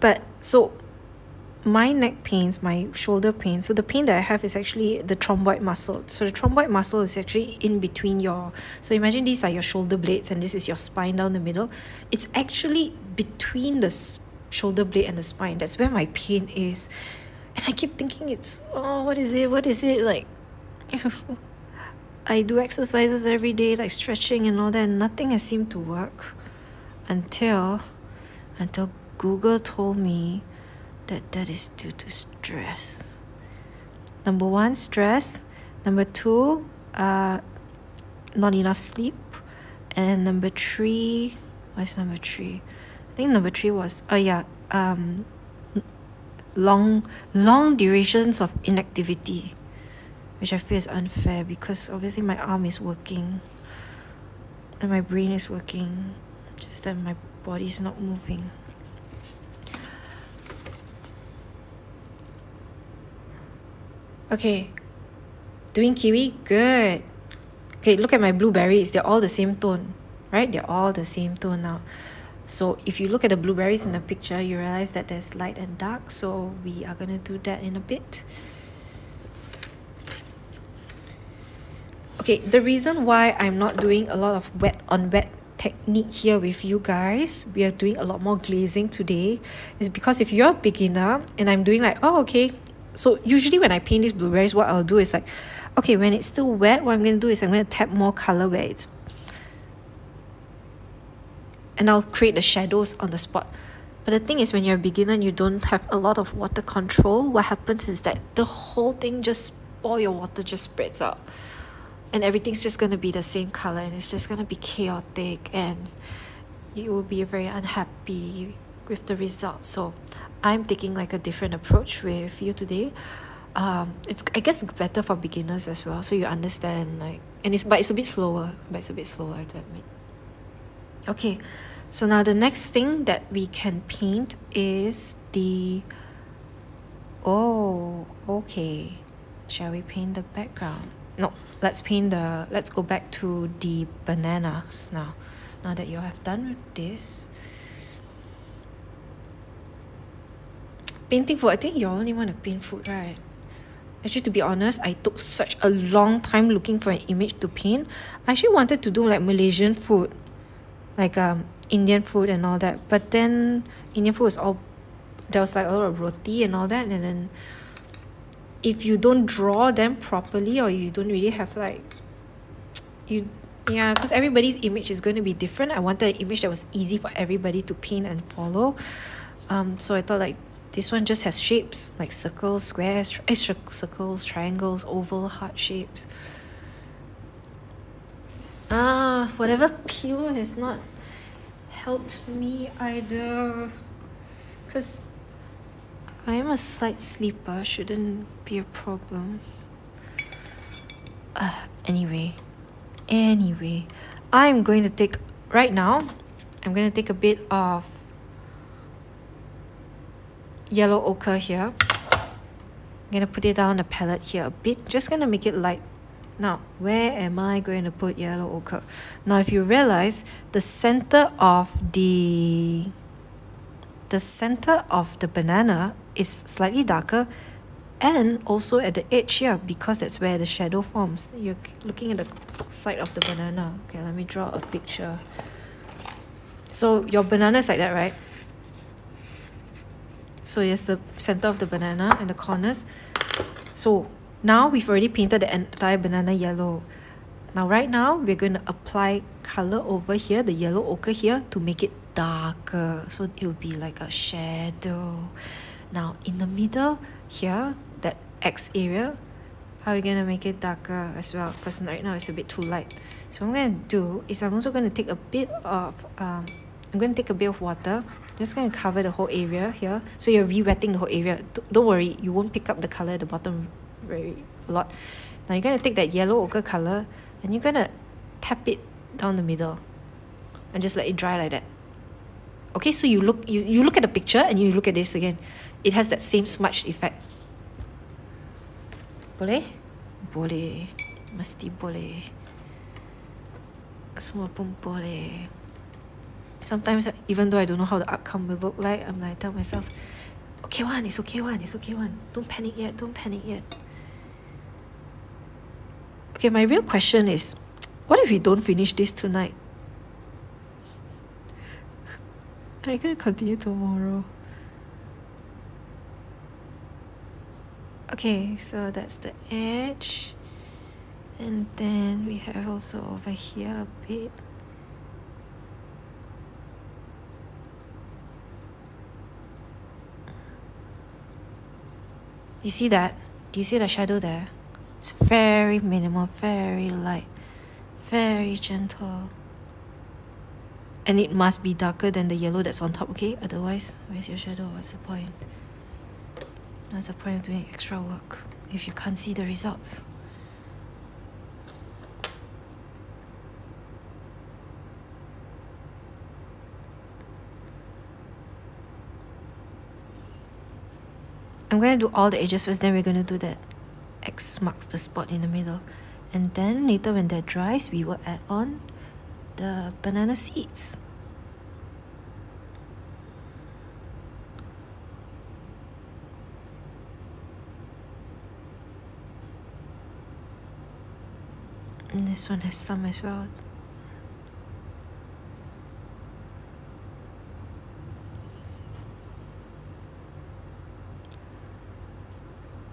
But so my neck pains, my shoulder pain. So the pain that I have is actually the rhomboid muscle. So the rhomboid muscle is actually in between your. So imagine these are your shoulder blades and this is your spine down the middle. It's actually between the shoulder blade and the spine. That's where my pain is, and I keep thinking it's oh what is it? What is it like? I do exercises every day like stretching and all that. And nothing has seemed to work until until Google told me that that is due to stress. Number one, stress. Number two, uh, not enough sleep. And number three, what's number three? Think number three was, oh yeah, um, long, long durations of inactivity, which I feel is unfair because obviously my arm is working and my brain is working, just that my body is not moving. Okay. Doing kiwi? Good. Okay, look at my blueberries. They're all the same tone, right? They're all the same tone now. So if you look at the blueberries in the picture, you realize that there's light and dark. So we are going to do that in a bit. Okay, the reason why I'm not doing a lot of wet on wet technique here with you guys we are doing a lot more glazing today is because if you're a beginner and i'm doing like oh okay so usually when I paint these blueberries, what I'll do is like, okay, when it's still wet, what I'm going to do is I'm going to tap more color where it's and I'll create the shadows on the spot. But the thing is, when you're a beginner and you don't have a lot of water control, what happens is that the whole thing just, all your water just spreads out. And everything's just going to be the same color and it's just going to be chaotic and you will be very unhappy with the result. So I'm taking like a different approach with you today. Um, it's I guess better for beginners as well, so you understand like and it's but it's a bit slower, but it's a bit slower to admit. Okay, so now the next thing that we can paint is the oh okay. Shall we paint the background? No let's paint the let's go back to the bananas now. Now that you have done this. Painting food I think you only want to paint food right? Actually to be honest I took such a long time looking for an image to paint. I actually wanted to do like Malaysian food. Like um Indian food and all that. But then Indian food was all there was like a lot of roti and all that. And then if you don't draw them properly or you don't really have like you yeah because everybody's image is going to be different. I wanted an image that was easy for everybody to paint and follow. Um so i thought like this one just has shapes like circles squares tri- eh, circles triangles oval heart shapes. Ah whatever pillow has not helped me either because I am a slight sleeper shouldn't be a problem uh, anyway Anyway, I'm going to take, right now, I'm going to take a bit of yellow ochre here. I'm going to put it down the palette here a bit, just going to make it light. Now, where am I going to put yellow ochre? Now, if you realize, the center of the the center of the banana is slightly darker and also at the edge here because that's where the shadow forms. You're looking at the side of the banana. Okay let me draw a picture. So your banana is like that right? So yes, the center of the banana and the corners. So now we've already painted the entire banana yellow. Now right now we're going to apply color over here the yellow ochre here to make it darker. So it will be like a shadow. Now in the middle here that X area how are we going to make it darker as well? Because right now it's a bit too light. So what I'm going to do is I'm also going to take a bit of um, I'm going to take a bit of water just going to cover the whole area here. So you're re-wetting the whole area. Don't worry you won't pick up the color at the bottom very a lot now you're going to take that yellow ochre color and you're going to tap it down the middle and just let it dry like that okay so you look you, you look at the picture and you look at this again it has that same smudge effect boleh? Boleh. Mesti boleh. Semua pun. Sometimes, even though I don't know how the outcome will look like, I'm like, tell myself, okay one, it's okay one, it's okay one. Don't panic yet, don't panic yet. Okay, my real question is, what if we don't finish this tonight? Are you gonna continue tomorrow? okay so that's the edge and then we have also over here a bit you see that do you see the shadow there it's very minimal very light very gentle. And it must be darker than the yellow that's on top okay? Otherwise where's your shadow what's the point? What's the point of doing extra work if you can't see the results? I'm going to do all the edges first, then we're going to do that X marks the spot in the middle. And then later when that dries, we will add on the banana seeds. And this one has some as well.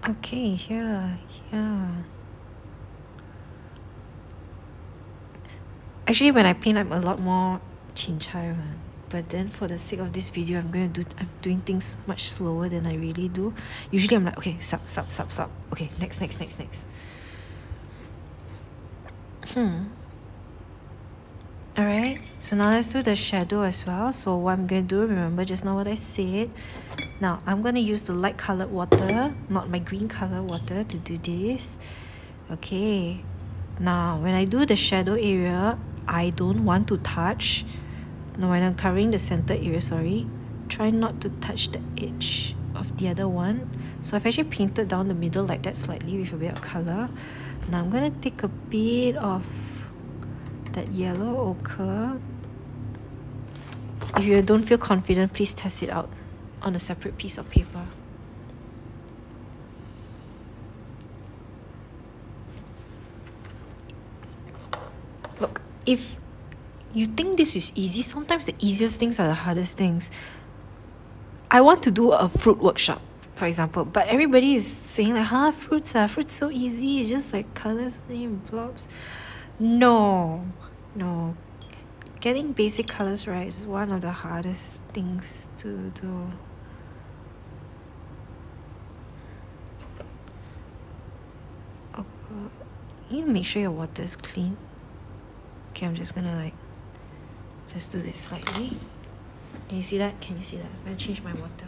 Okay, here, here. Actually, when I paint, I'm a lot more chinchai one. But then for the sake of this video, I'm going to do, I'm doing things much slower than I really do. Usually I'm like, okay, stop, stop, stop, stop. Okay, next, next, next, next. Hmm. Alright, so now let's do the shadow as well. So what I'm going to do, remember just now what I said. Now I'm going to use the light colored water, not my green color water to do this. Okay, now when I do the shadow area, I don't want to touch. Now when I'm covering the center area, sorry, try not to touch the edge of the other one. So I've actually painted down the middle like that slightly with a bit of color. Now I'm going to take a bit of that yellow ochre. If you don't feel confident, please test it out on a separate piece of paper. Look, if you think this is easy, sometimes the easiest things are the hardest things. I want to do a fruit workshop for example. But everybody is saying like, huh, fruits are fruits so easy. It's just like colors and blobs. No, no. Getting basic colors right is one of the hardest things to do. Okay. You need to make sure your water is clean. Okay, I'm just gonna like just do this slightly. Can you see that? Can you see that? I'm gonna change my water.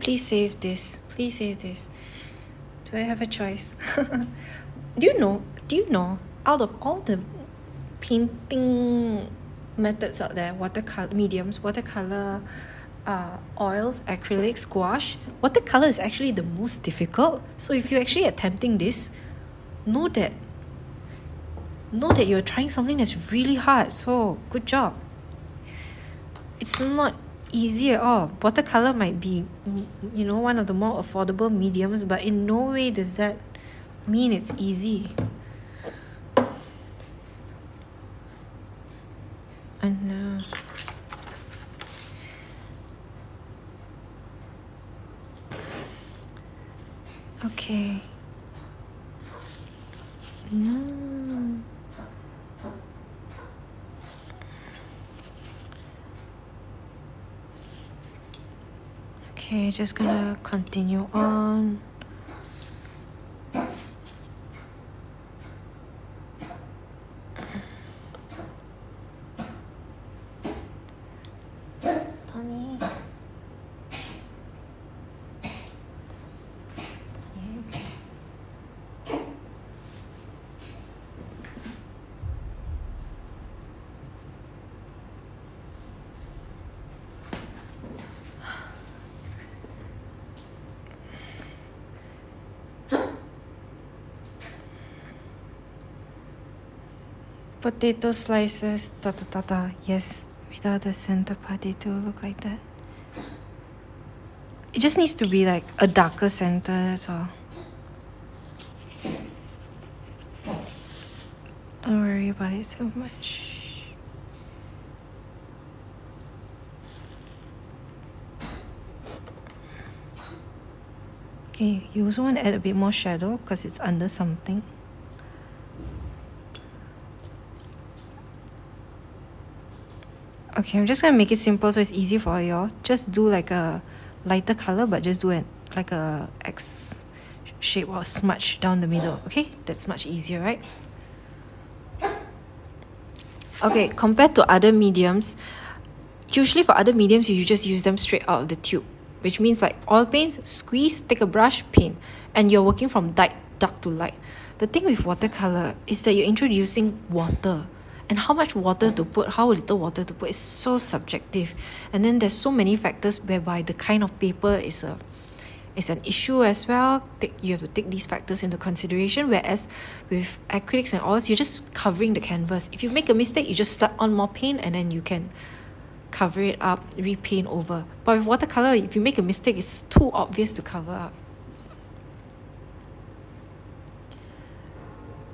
Please save this. Please save this. Do I have a choice? do you know? Do you know? Out of all the painting methods out there, watercolor mediums, watercolor, uh, oils, acrylic, gouache, watercolor is actually the most difficult. So if you're actually attempting this, know that know that you're trying something that's really hard. So good job. It's not easy at all. Watercolor might be, you know, one of the more affordable mediums, but in no way does that mean it's easy. And uh, okay. No. Okay, just gonna continue on. Tony. Yeah, okay. Potato slices, da da da da. Yes, without the center part, they do look like that. It just needs to be like a darker center, that's all. Don't worry about it so much. Okay, you also want to add a bit more shadow because it's under something. Okay, I'm just gonna make it simple so it's easy for y'all. Just do like a lighter color, but just do it like a X shape or smudge down the middle. Okay, that's much easier, right? Okay, compared to other mediums, usually for other mediums, you just use them straight out of the tube, which means like oil paints, squeeze, take a brush, paint, and you're working from dark, dark to light. The thing with watercolor is that you're introducing water and how much water to put, how little water to put is so subjective. And then there's so many factors whereby the kind of paper is a is an issue as well. Take, you have to take these factors into consideration. Whereas with acrylics and oils, you're just covering the canvas. If you make a mistake, you just slap on more paint and then you can cover it up, repaint over. But with watercolor, if you make a mistake, it's too obvious to cover up.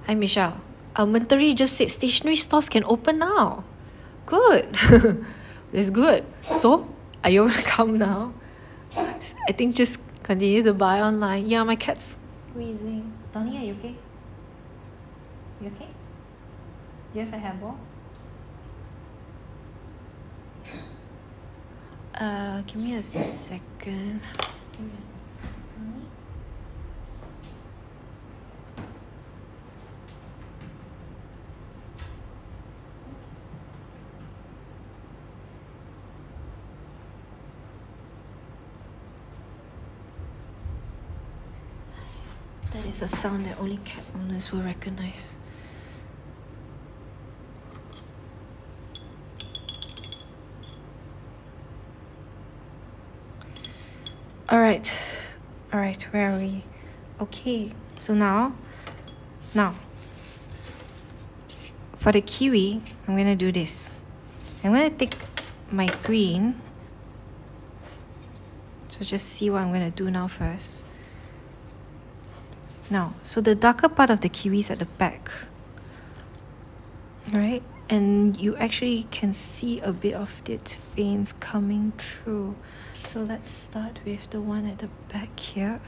Hi Michelle. Elementary just said stationery stores can open now. Good. That's good. So, are you gonna come now? I think just continue to buy online. Yeah, my cat's wheezing. Donnie, are you okay? You okay? You have a hairball? Uh. Give me a second. Donnie? That is a sound that only cat owners will recognize. All right, all right, where are we? Okay, so now, now, for the kiwi, I'm gonna do this. I'm gonna take my green So just see what I'm to do now first. Now, so the darker part of the kiwi is at the back. Right? And you actually can see a bit of its veins coming through. So let's start with the one at the back here.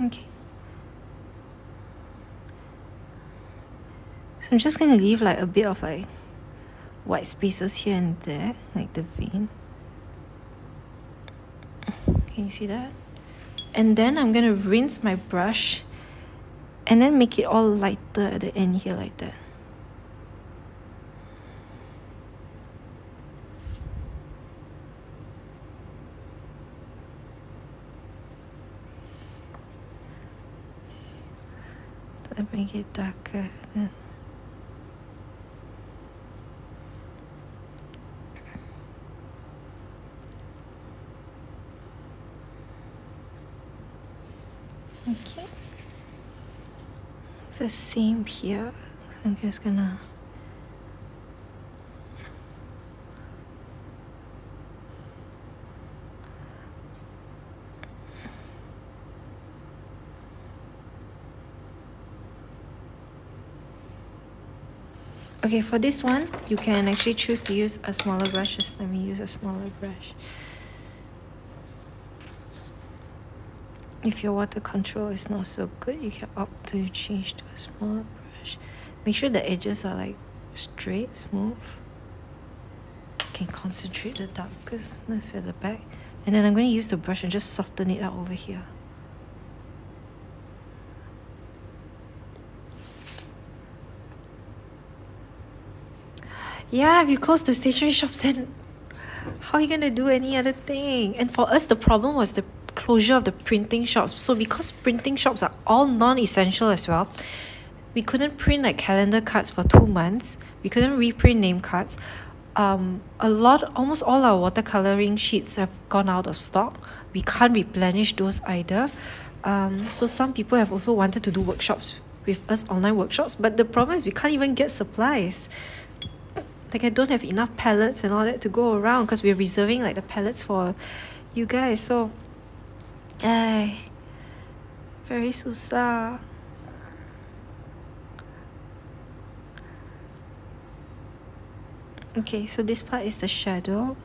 Okay. So I'm just going to leave like a bit of like white spaces here and there, like the vein. Can you see that? And then I'm going to rinse my brush and then make it all lighter at the end here like that. Let me get darker. Okay. It's the same here. So I'm just gonna Okay, for this one, you can actually choose to use a smaller brush. Just let me use a smaller brush. If your water control is not so good, you can opt to change to a smaller brush. Make sure the edges are like straight, smooth. You can concentrate the darkness at the back. And then I'm going to use the brush and just soften it out over here. Yeah, if you close the stationery shops, then how are you gonna do any other thing? And for us, the problem was the closure of the printing shops. So because printing shops are all non-essential as well, we couldn't print like calendar cards for two months. We couldn't reprint name cards. Um, a lot, almost all our watercoloring sheets have gone out of stock. We can't replenish those either. Um, so some people have also wanted to do workshops with us, online workshops, but the problem is we can't even get supplies like I don't have enough palettes and all that to go around because we're reserving like the palettes for you guys so ay very susah okay so this part is the shadow.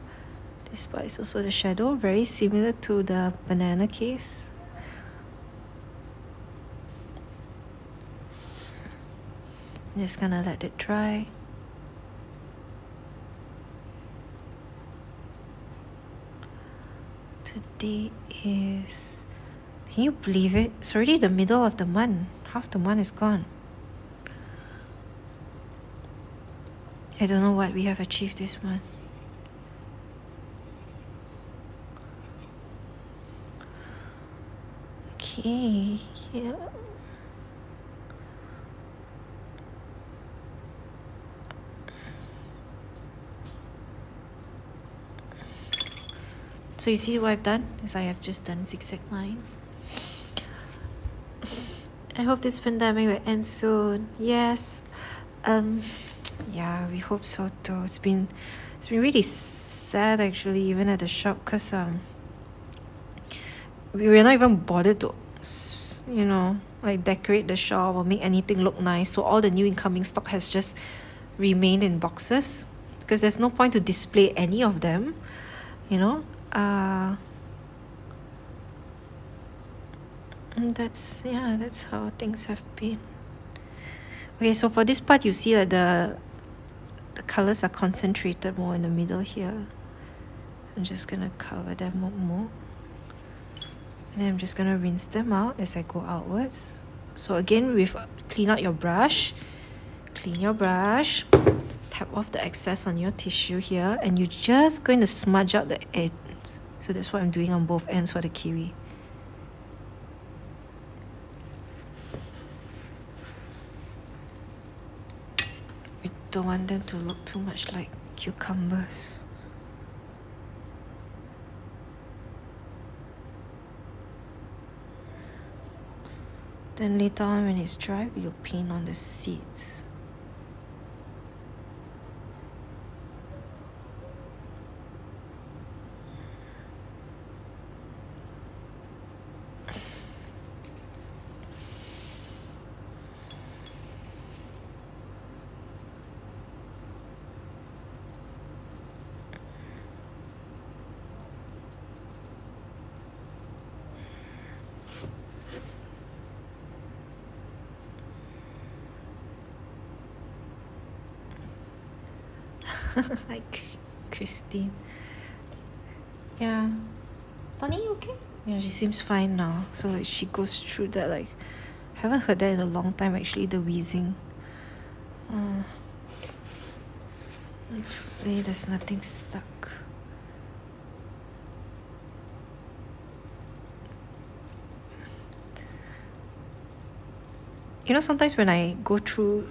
This part is also the shadow very similar to the banana case. I'm just gonna let it dry today is can you believe it? It's already the middle of the month. Half the month is gone. I don't know what we have achieved this month. Okay yeah So you see what I've done is I have just done zigzag lines. I hope this pandemic will end soon. Yes. Um yeah, we hope so too. It's been it's been really sad actually even at the shop because um we were not even bothered to you know like decorate the shop or make anything look nice so all the new incoming stock has just remained in boxes because there's no point to display any of them you know uh that's yeah that's how things have been. Okay so for this part you see that the the colors are concentrated more in the middle here. I'm just gonna cover them up more. And then I'm just gonna rinse them out as I go outwards. So again with clean out your brush. Clean your brush. Tap off the excess on your tissue here. And you're just going to smudge out the edge so that's what I'm doing on both ends for the kiwi. We don't want them to look too much like cucumbers. Then later on when it's dry, we'll paint on the seeds. Hi, Christine. Yeah. Tony, you okay? Yeah, she seems fine now. So like she goes through that like haven't heard that in a long time actually, the wheezing. Uh, hopefully there's nothing stuck. You know, sometimes when I go through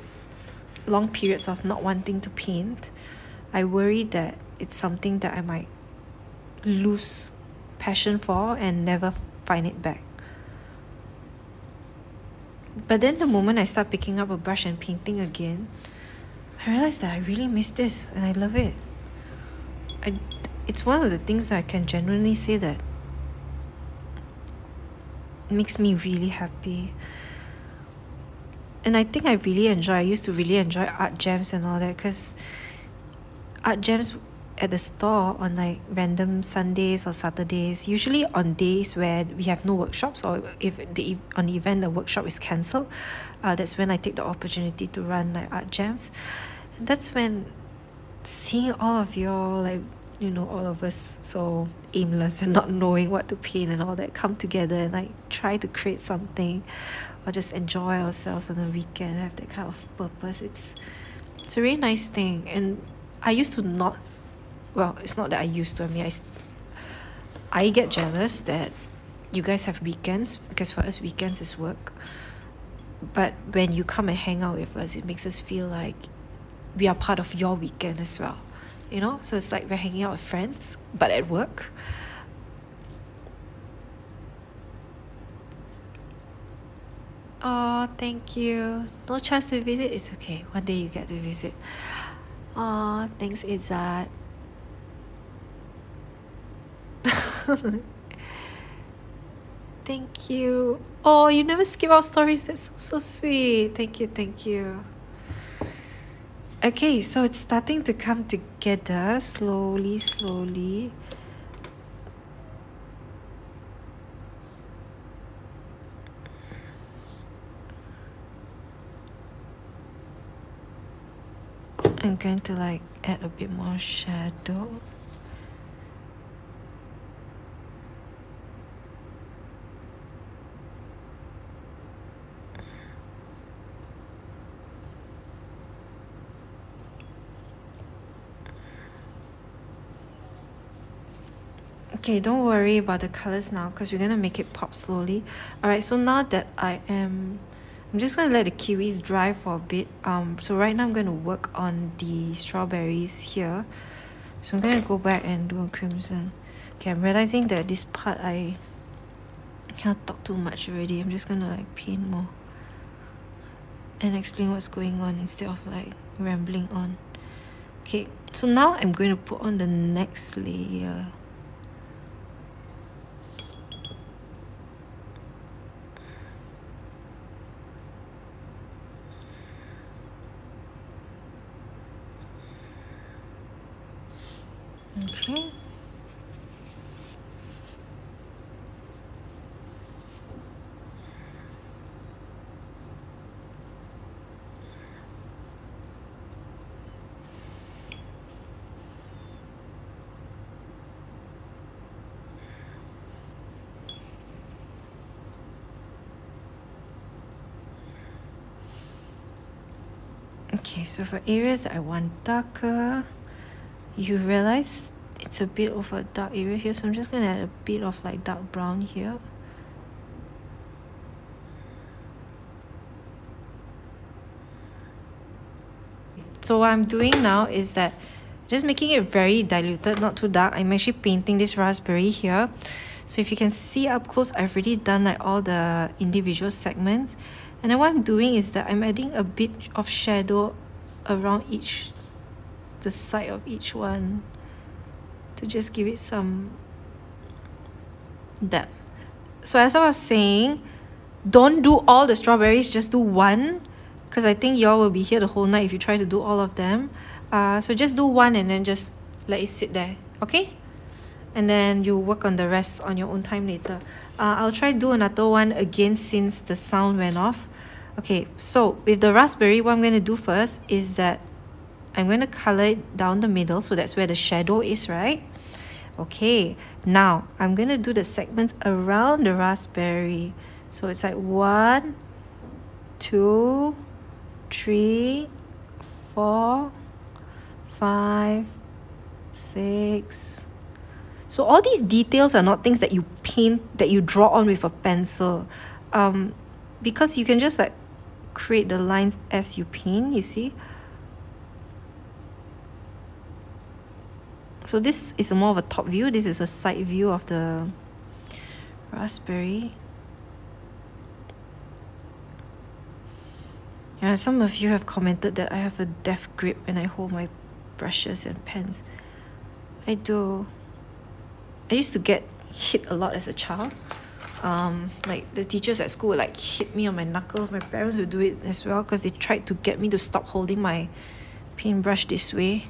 long periods of not wanting to paint, I worry that it's something that I might lose passion for and never find it back. But then the moment I start picking up a brush and painting again, I realize that I really miss this and I love it. I, it's one of the things I can genuinely say that makes me really happy and I think I really enjoy I used to really enjoy art jams and all that because art jams at the store on like random Sundays or Saturdays usually on days where we have no workshops or if the on the event the workshop is cancelled uh, that's when I take the opportunity to run like art jams. And that's when seeing all of your like you know all of us so aimless and not knowing what to paint and all that come together and like try to create something or just enjoy ourselves on the weekend have that kind of purpose. It's it's a really nice thing. And I used to not well it's not that I used to I mean I I get jealous that you guys have weekends because for us weekends is work but when you come and hang out with us it makes us feel like we are part of your weekend as well you know so it's like we're hanging out with friends but at work Oh, thank you. No chance to visit? It's okay. One day you get to visit. Oh, thanks, Izzat. thank you. Oh, you never skip our stories. That's so, so sweet. Thank you, thank you. Okay, so it's starting to come together slowly, slowly. I'm going to like add a bit more shadow okay don't worry about the colors now because we're gonna make it pop slowly all right so now that I am I'm just going to let the kiwis dry for a bit. Um, so right now I'm going to work on the strawberries here. So I'm going to go back and do a crimson. Okay, I'm realizing that this part I cannot talk too much already. I'm just going to like paint more and explain what's going on instead of like rambling on. Okay, so now I'm going to put on the next layer. Okay. Okay, so for areas that I want darker, you realize it's a bit of a dark area here so I'm just gonna add a bit of like dark brown here. So what I'm doing now is that just making it very diluted not too dark. I'm actually painting this raspberry here. So if you can see up close I've already done like all the individual segments. And then what I'm doing is that I'm adding a bit of shadow around each the side of each one to just give it some depth. So as I was saying, don't do all the strawberries, just do one because I think y'all will be here the whole night if you try to do all of them. Uh, so just do one and then just let it sit there, okay? And then you work on the rest on your own time later. Uh, I'll try to do another one again since the sound went off. Okay, so with the raspberry, what I'm going to do first is that I'm going to color it down the middle so that's where the shadow is right? Okay now I'm going to do the segments around the raspberry. So it's like one two three four five six. So all these details are not things that you paint that you draw on with a pencil. Um because you can just like create the lines as you paint you see? So this is more of a top view. This is a side view of the raspberry. Yeah some of you have commented that I have a death grip when I hold my brushes and pens. I do. I used to get hit a lot as a child um, like the teachers at school would like hit me on my knuckles. My parents would do it as well because they tried to get me to stop holding my paintbrush this way.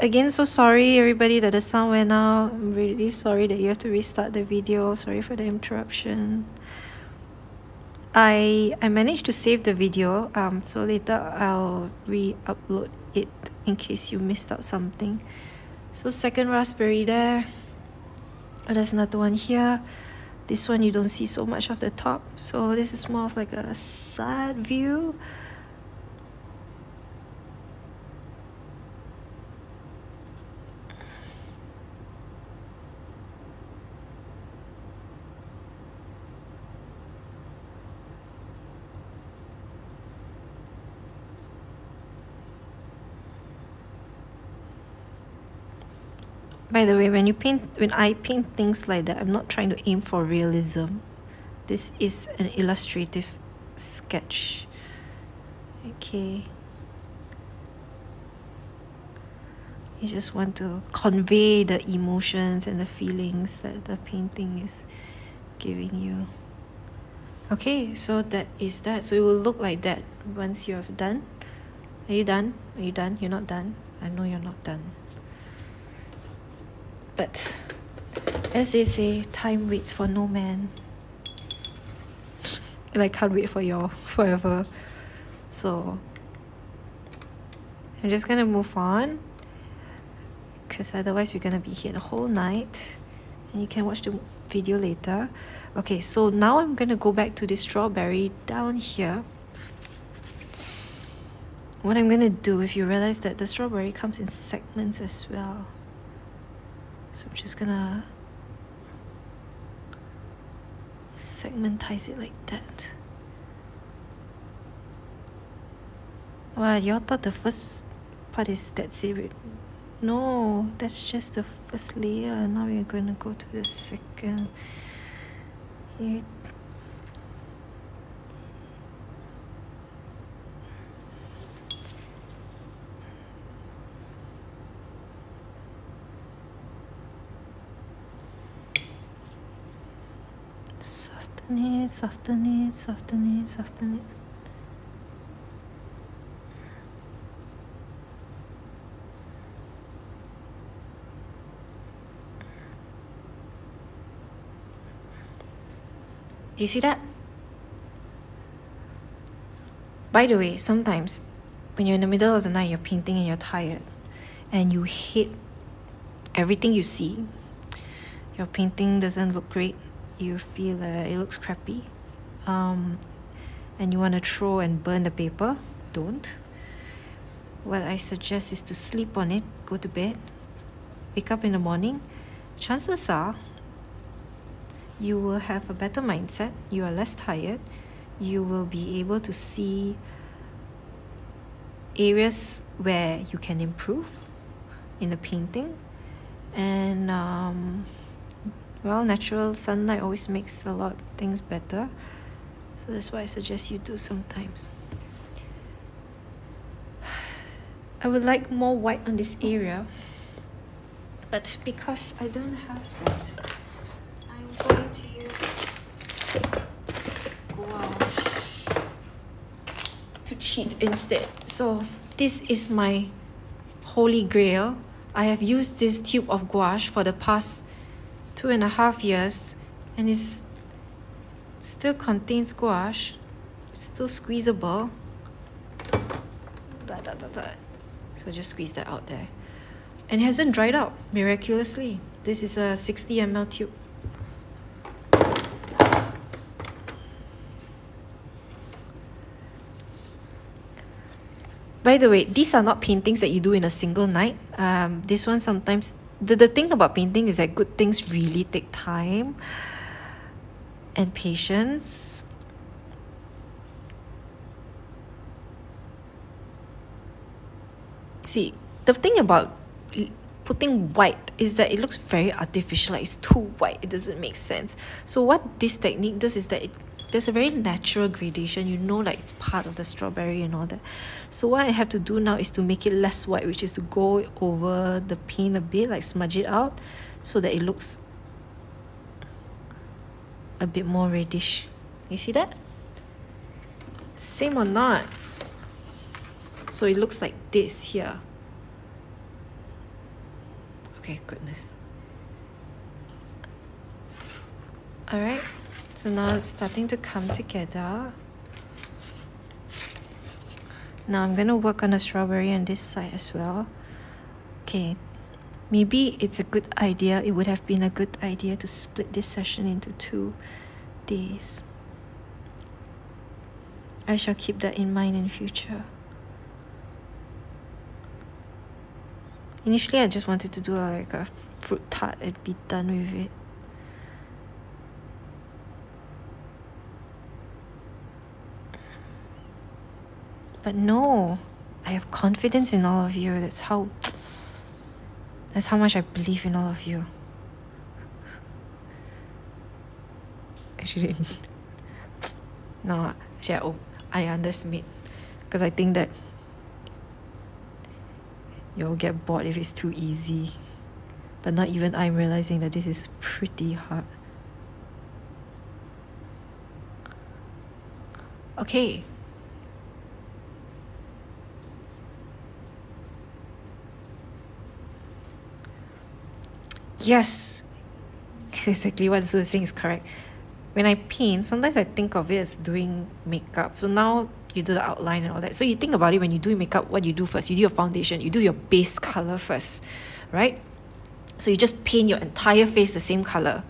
Again so sorry everybody that the sound went out. I'm really sorry that you have to restart the video. Sorry for the interruption. I I managed to save the video. Um so later I'll re-upload it in case you missed out something. So second raspberry there oh, there's another one here. This one you don't see so much of the top. So this is more of like a side view By the way, when you paint, when I paint things like that, I'm not trying to aim for realism. This is an illustrative sketch. Okay. You just want to convey the emotions and the feelings that the painting is giving you. Okay, so that is that. So it will look like that once you have done. Are you done? Are you done? You're not done? I know you're not done. But as they say, time waits for no man. and I can't wait for y'all forever. So I'm just gonna move on because otherwise we're gonna be here the whole night and you can watch the video later. Okay, so now I'm gonna go back to the strawberry down here. What I'm gonna do if you realize that the strawberry comes in segments as well so I'm just gonna segmentize it like that. Wow, y'all thought the first part is that it. No, that's just the first layer. Now we're gonna go to the second. Here Soften it, soften it, soften it, soften it. Do you see that? By the way, sometimes when you're in the middle of the night, you're painting and you're tired, and you hate everything you see, your painting doesn't look great, you feel that it looks crappy um, and you want to throw and burn the paper, don't. What I suggest is to sleep on it, go to bed, wake up in the morning. Chances are you will have a better mindset, you are less tired, you will be able to see areas where you can improve in the painting and um, well natural sunlight always makes a lot things better. So that's why I suggest you do sometimes. I would like more white on this area but because I don't have that I'm going to use gouache to cheat instead. So this is my holy grail. I have used this tube of gouache for the past two and a half years and it still contains gouache it's still squeezable Da, da, da, da. So just squeeze that out there. And hasn't dried out, miraculously. This is a 60 ml tube. By the way, these are not paintings that you do in a single night. Um, this one sometimes, the, the thing about painting is that good things really take time and patience. See, the thing about putting white is that it looks very artificial, like it's too white, it doesn't make sense. So what this technique does is that it there's a very natural gradation you know like it's part of the strawberry and all that. So what I have to do now is to make it less white which is to go over the paint a bit like smudge it out so that it looks a bit more reddish. You see that? Same or not? So it looks like this here. Okay goodness. All right so now it's starting to come together. Now I'm gonna work on the strawberry on this side as well. Okay maybe it's a good idea it would have been a good idea to split this session into two days. I shall keep that in mind in future. Initially I just wanted to do like a fruit tart and be done with it but no I have confidence in all of you. That's how that's how much I believe in all of you. Actually no actually I, I underestimate because I think that you'll get bored if it's too easy. But not even I'm realizing that this is pretty hard. Okay yes. Exactly what Sue is saying is correct. When I paint sometimes I think of it as doing makeup. So now you do the outline and all that. So you think about it when you do makeup what you do first? You do your foundation. You do your base color first right? So you just paint your entire face the same color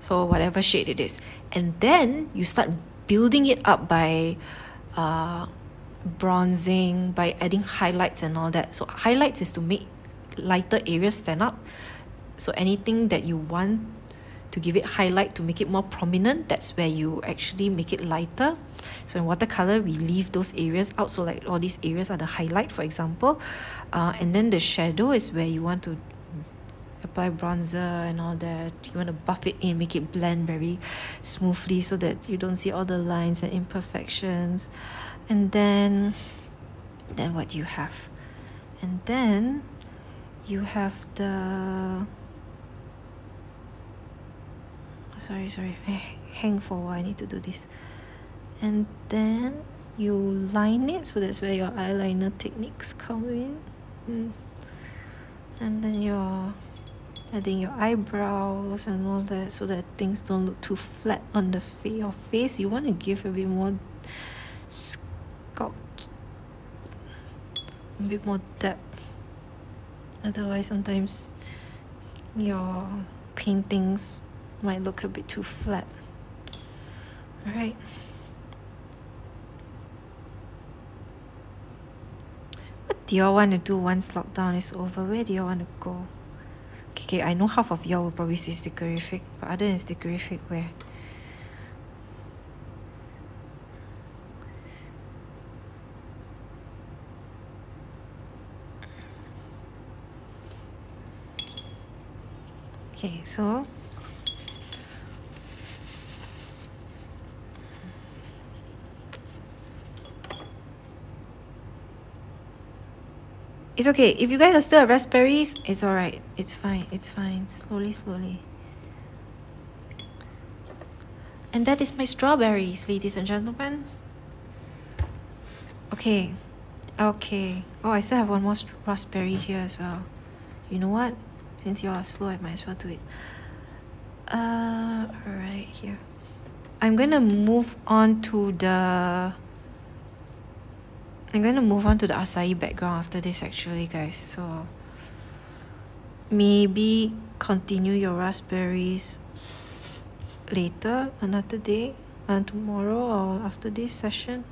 so whatever shade it is. And then you start building it up by uh, bronzing by adding highlights and all that. So highlights is to make lighter areas stand up so anything that you want to give it highlight to make it more prominent that's where you actually make it lighter. So in watercolor we leave those areas out. So like all these areas are the highlight for example. Uh, and then the shadow is where you want to apply bronzer and all that. You want to buff it in make it blend very smoothly so that you don't see all the lines and imperfections. And then then what you have? And then you have the sorry sorry. Hang for a while. I need to do this. And then you line it so that's where your eyeliner techniques come in. Mm. and then you're adding your eyebrows and all that so that things don't look too flat on the face your face. You want to give a bit more sculpt a bit more depth. Otherwise sometimes your paintings might look a bit too flat. Alright. What do y'all want to do once lockdown is over? Where do y'all want to go? Okay, okay, I know half of y'all will probably say Stickerrific, but other than Stickerrific, where? Okay, so It's okay. If you guys are still at raspberries, it's alright. It's fine. It's fine. Slowly, slowly. And that is my strawberries, ladies and gentlemen. Okay. Okay. Oh, I still have one more raspberry here as well. You know what? Since you are slow, I might as well do it. Uh, right here. I'm gonna move on to the I'm going to move on to the acai background after this actually guys. So maybe continue your raspberries later another day and tomorrow or after this session.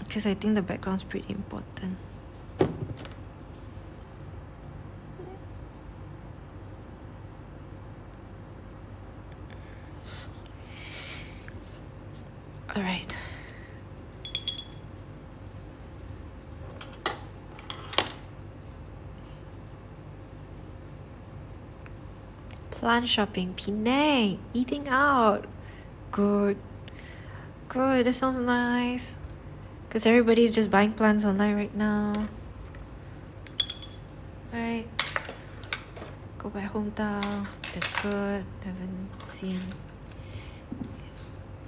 Because I think the background is pretty important all right Plant shopping, Penang, eating out. Good. Good, that sounds nice. Because everybody's just buying plants online right now. Alright. Go back hometown. That's good. Haven't seen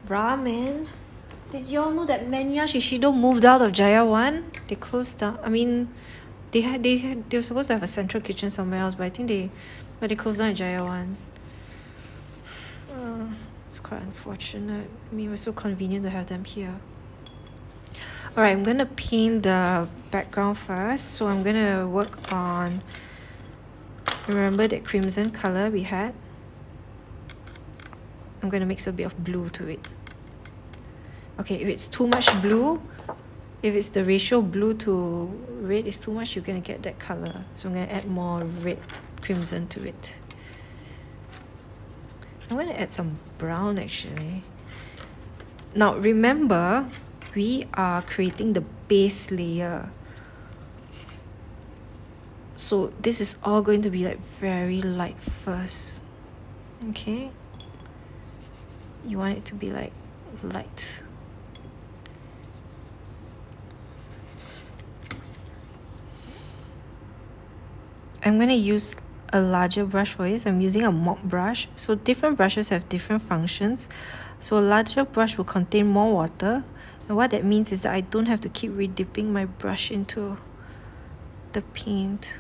ramen. Did y'all know that Menya Shishido moved out of Jaya One? They closed down. I mean, they had they had they were supposed to have a central kitchen somewhere else, but I think they but they closed down Jaya one. Uh, it's quite unfortunate. I mean, it was so convenient to have them here. Alright, I'm gonna paint the background first. So I'm gonna work on, remember that crimson color we had? I'm gonna mix a bit of blue to it. Okay, if it's too much blue, if it's the ratio blue to red is too much, you're gonna get that color. So I'm gonna add more red crimson to it. I'm going to add some brown actually. Now remember, we are creating the base layer. So this is all going to be like very light first. Okay? You want it to be like light. I'm going to use a larger brush for this. I'm using a mop brush. So different brushes have different functions. So a larger brush will contain more water. And what that means is that I don't have to keep redipping my brush into the paint.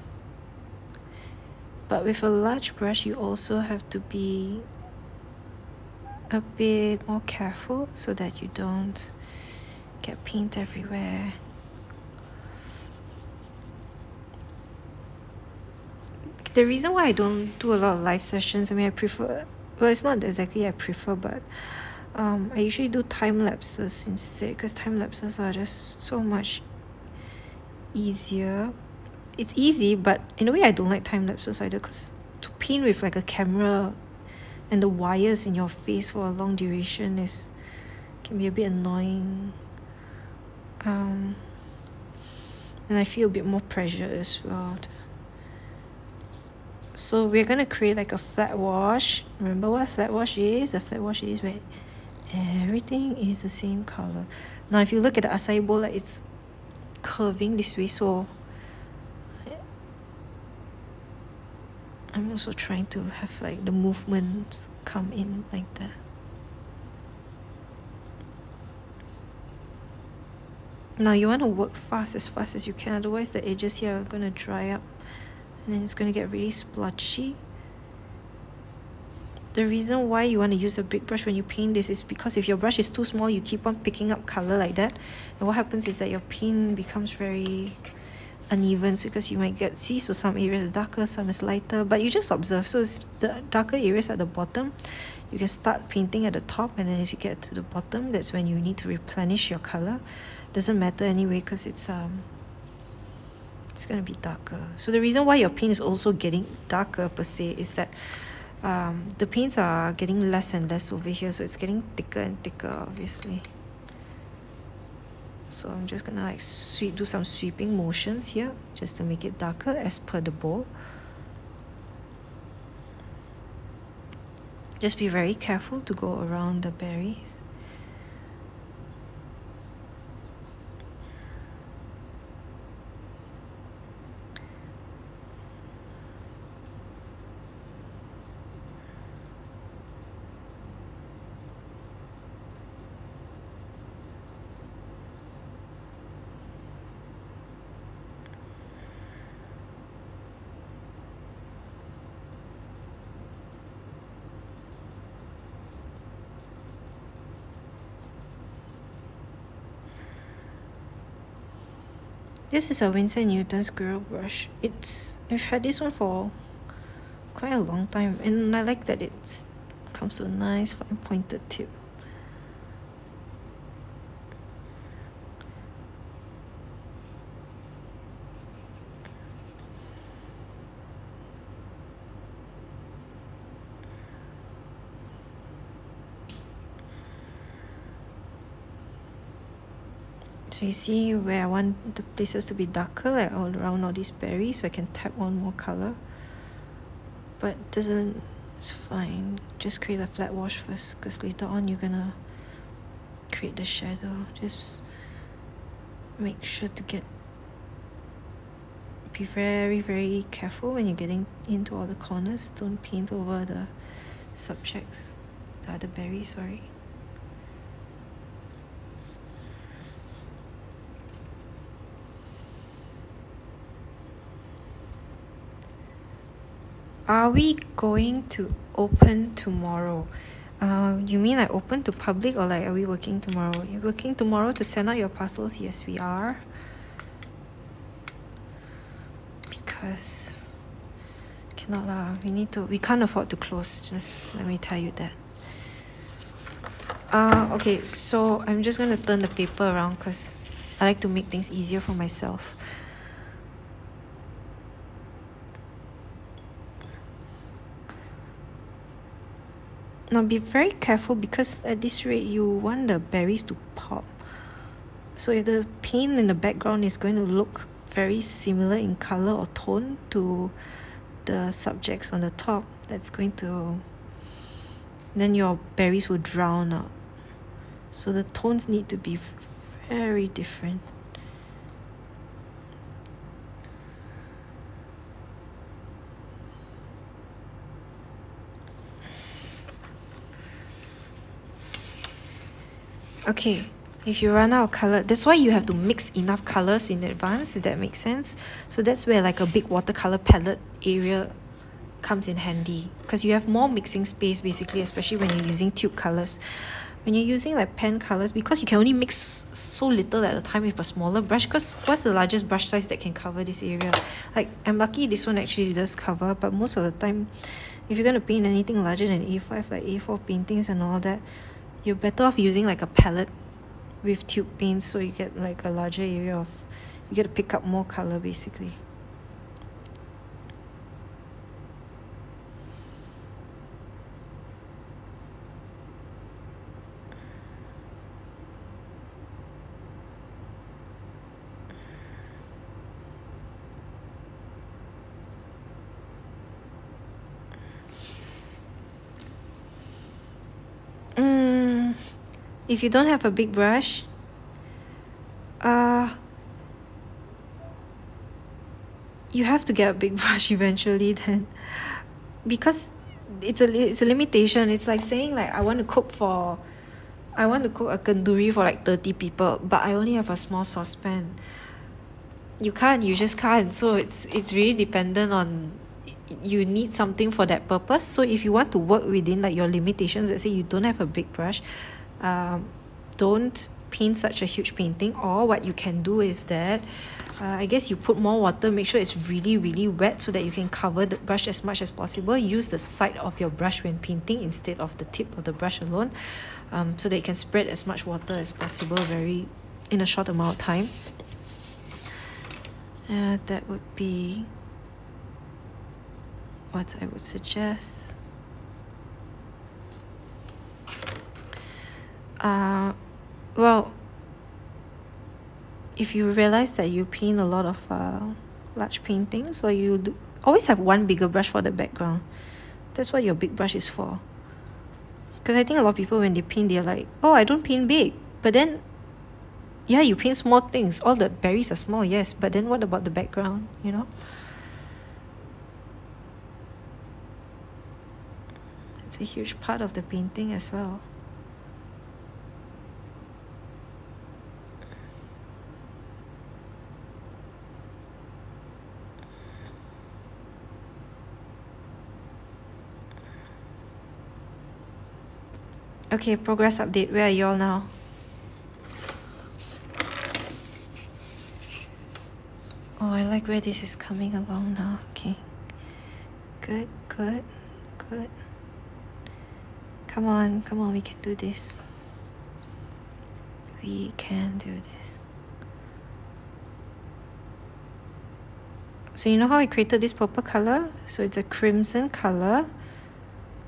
But with a large brush, you also have to be a bit more careful so that you don't get paint everywhere. The reason why I don't do a lot of live sessions, I mean, I prefer, well, it's not exactly I prefer, but um, I usually do time lapses instead because time lapses are just so much easier. It's easy, but in a way, I don't like time lapses either because to paint with like a camera and the wires in your face for a long duration is can be a bit annoying. Um, and I feel a bit more pressure as well. So we're going to create like a flat wash. Remember what flat wash is? A flat wash is where everything is the same color. Now if you look at the acai bowl, like it's curving this way. So I'm also trying to have like the movements come in like that. Now you want to work fast as fast as you can, otherwise the edges here are going to dry up and then it's going to get really splotchy. The reason why you want to use a big brush when you paint this is because if your brush is too small you keep on picking up color like that. And what happens is that your paint becomes very uneven so because you might get see so some areas is darker some is lighter but you just observe. So the darker areas at the bottom you can start painting at the top and then as you get to the bottom that's when you need to replenish your color. Doesn't matter anyway because it's um it's going to be darker. So the reason why your paint is also getting darker per se is that um, the paints are getting less and less over here. So it's getting thicker and thicker, obviously. So I'm just going to like sweep, do some sweeping motions here just to make it darker as per the bowl. Just be very careful to go around the berries. This is a Winsor Newton squirrel brush. It's I've had this one for quite a long time and I like that it comes to a nice fine pointed tip. So you see where I want the places to be darker, like all around all these berries, so I can tap on more color. But doesn't, it's fine. Just create a flat wash first, because later on you're gonna create the shadow. Just make sure to get, be very, very careful when you're getting into all the corners. Don't paint over the subjects, the other berries, sorry. Are we going to open tomorrow? Uh, you mean like open to public or like are we working tomorrow? You working tomorrow to send out your parcels? Yes, we are. Because cannot lah. We need to. We can't afford to close. Just let me tell you that. Uh, okay, so I'm just gonna turn the paper around because I like to make things easier for myself. Now be very careful because at this rate you want the berries to pop. So if the paint in the background is going to look very similar in color or tone to the subjects on the top that's going to then your berries will drown out. So the tones need to be very different okay if you run out of color that's why you have to mix enough colors in advance if that makes sense. So that's where like a big watercolor palette area comes in handy. Because you have more mixing space basically especially when you're using tube colors. When you're using like pen colors because you can only mix so little at a time with a smaller brush because what's the largest brush size that can cover this area? Like I'm lucky this one actually does cover but most of the time if you're going to paint anything larger than A5 like A4 paintings and all that you're better off using like a palette with tube paints so you get like a larger area of you get to pick up more color basically mm. If you don't have a big brush uh you have to get a big brush eventually then. Because it's a it's a limitation. It's like saying like I want to cook for I want to cook a kenduri for like 30 people but I only have a small saucepan. You can't you just can't. So it's it's really dependent on you need something for that purpose. So if you want to work within like your limitations let's say you don't have a big brush um, don't paint such a huge painting or what you can do is that uh, I guess you put more water make sure it's really really wet so that you can cover the brush as much as possible. Use the side of your brush when painting instead of the tip of the brush alone um, so that you can spread as much water as possible very in a short amount of time. Uh, that would be what I would suggest uh, well, if you realize that you paint a lot of uh, large paintings or you do, always have one bigger brush for the background. That's what your big brush is for. Because I think a lot of people when they paint, they're like, oh, I don't paint big. But then, yeah, you paint small things. All the berries are small, yes. But then what about the background, you know? It's a huge part of the painting as well. Okay, progress update. Where are you all now? Oh, I like where this is coming along now. Okay. Good, good, good. Come on, come on, we can do this. We can do this. So you know how I created this purple color? So it's a crimson color,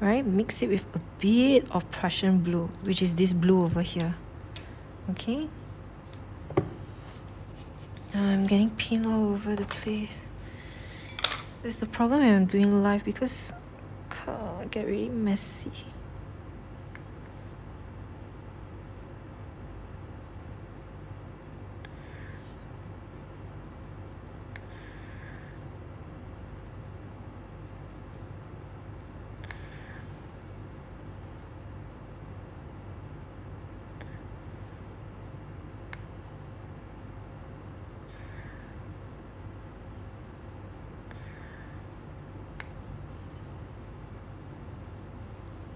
right? Mix it with a bit of Prussian blue, which is this blue over here. Okay? I'm getting paint all over the place. That's the problem when I'm doing live because I get really messy.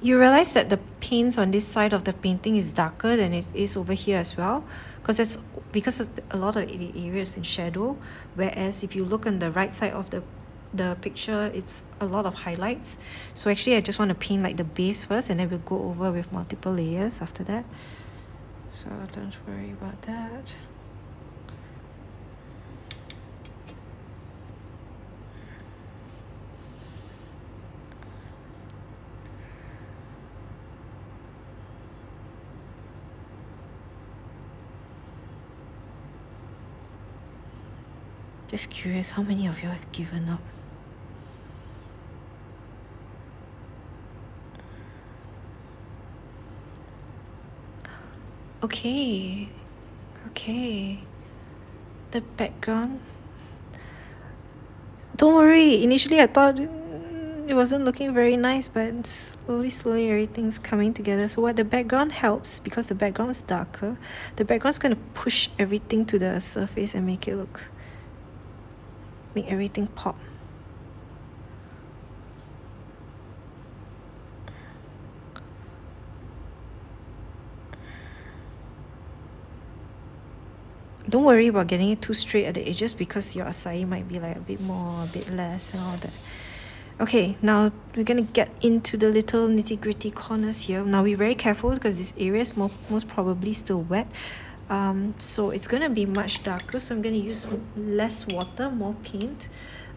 You realize that the paints on this side of the painting is darker than it is over here as well because that's because a lot of the areas in shadow whereas if you look on the right side of the the picture it's a lot of highlights. So actually I just want to paint like the base first and then we'll go over with multiple layers after that. So don't worry about that Just curious how many of you have given up? Okay, okay. The background. Don't worry, initially I thought it wasn't looking very nice, but slowly, slowly everything's coming together. So what the background helps because the background is darker, the background's gonna push everything to the surface and make it look make everything pop. Don't worry about getting it too straight at the edges because your acai might be like a bit more, a bit less and all that. Okay, now we're gonna get into the little nitty gritty corners here. Now be very careful because this area is mo most probably still wet um, so it's going to be much darker so I'm going to use less water more paint.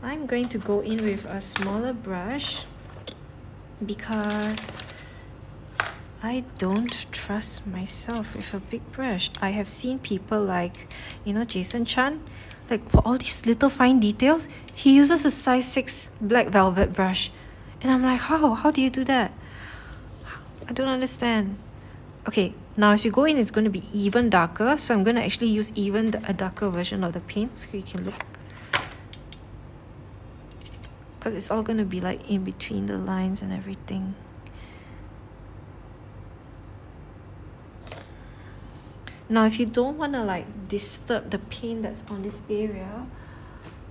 I'm going to go in with a smaller brush because I don't trust myself with a big brush. I have seen people like you know Jason Chan like for all these little fine details he uses a size 6 black velvet brush. And I'm like how? How do you do that? I don't understand. Okay now as you go in it's going to be even darker. So I'm going to actually use even the, a darker version of the paint so you can look. Because it's all going to be like in between the lines and everything. Now if you don't want to like disturb the paint that's on this area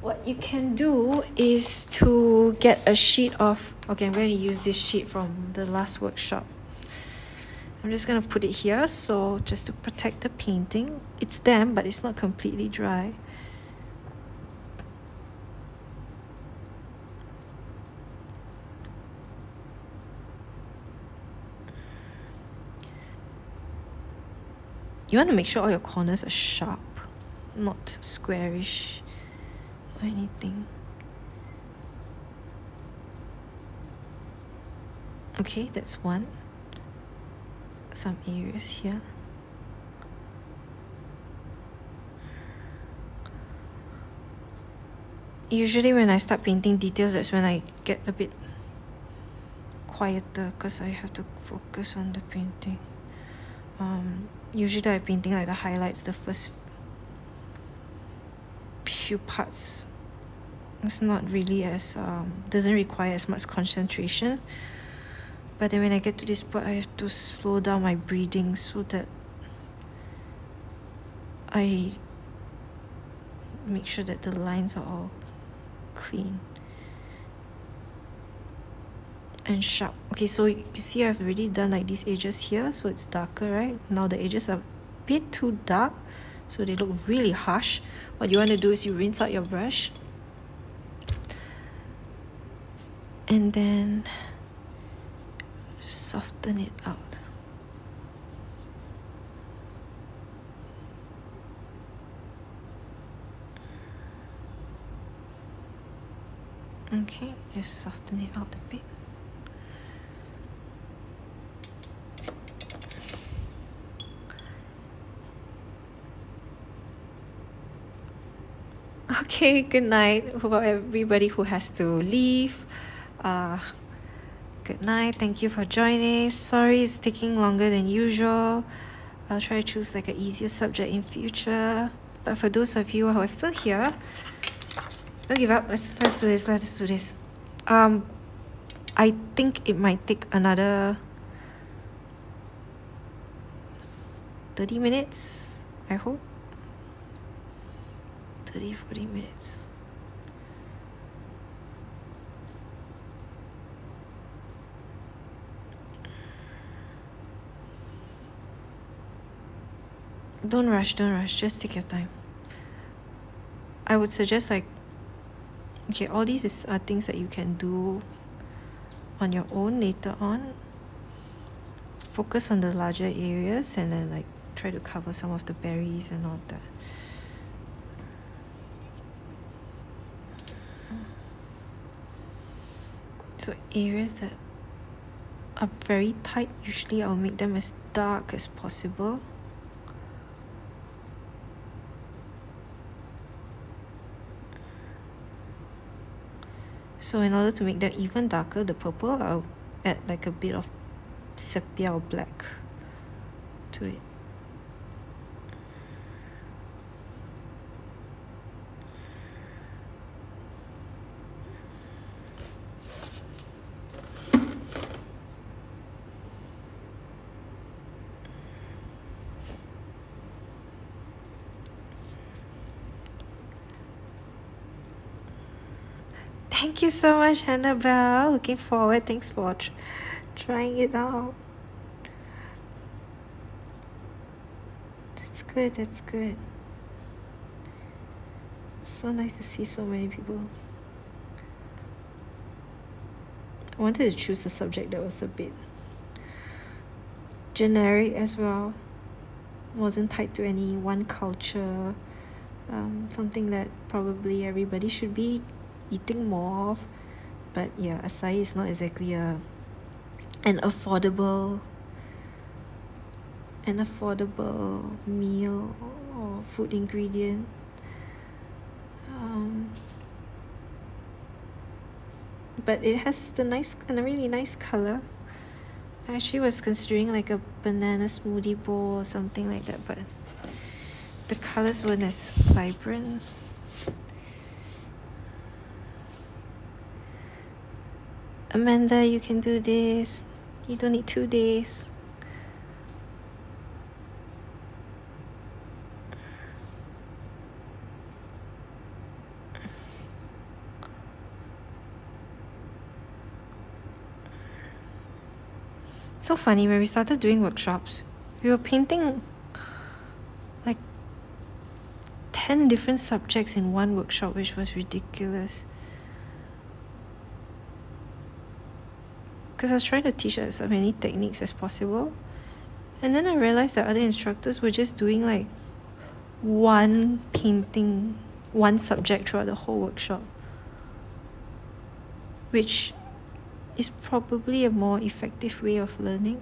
what you can do is to get a sheet of okay I'm going to use this sheet from the last workshop I'm just going to put it here so just to protect the painting. It's damp but it's not completely dry. You want to make sure all your corners are sharp not squarish or anything. Okay that's one some areas here. Usually when I start painting details that's when I get a bit quieter because I have to focus on the painting. Um, usually I'm painting like the highlights the first few parts. It's not really as um, doesn't require as much concentration but then when I get to this part I have to slow down my breathing so that I make sure that the lines are all clean and sharp. Okay so you see I've already done like these edges here so it's darker right? Now the edges are a bit too dark so they look really harsh. What you want to do is you rinse out your brush. And then soften it out. Okay just soften it out a bit. Okay good night for everybody who has to leave. Uh good night. Thank you for joining. Sorry it's taking longer than usual. I'll try to choose like an easier subject in future. But for those of you who are still here don't give up. Let's let's do this. Let's do this. Um i think it might take another 30 minutes i hope. 30 40 minutes don't rush don't rush. Just take your time. I would suggest like okay all these is, are things that you can do on your own later on. Focus on the larger areas and then like try to cover some of the berries and all that. So areas that are very tight usually I'll make them as dark as possible so in order to make them even darker the purple I'll add like a bit of sepia or black to it Thank you so much, Annabelle. Looking forward. Thanks for tr- trying it out. That's good. That's good. So nice to see so many people. I wanted to choose a subject that was a bit generic as well. Wasn't tied to any one culture. Um, something that probably everybody should be eating more of. But yeah acai is not exactly a an affordable an affordable meal or food ingredient. Um, but it has the nice and a really nice color. I actually was considering like a banana smoothie bowl or something like that but the colors weren't as vibrant Amanda, you can do this. You don't need two days. So funny when we started doing workshops, we were painting like 10 different subjects in one workshop, which was ridiculous. Because I was trying to teach as many techniques as possible. And then I realized that other instructors were just doing like one painting, one subject throughout the whole workshop, which is probably a more effective way of learning.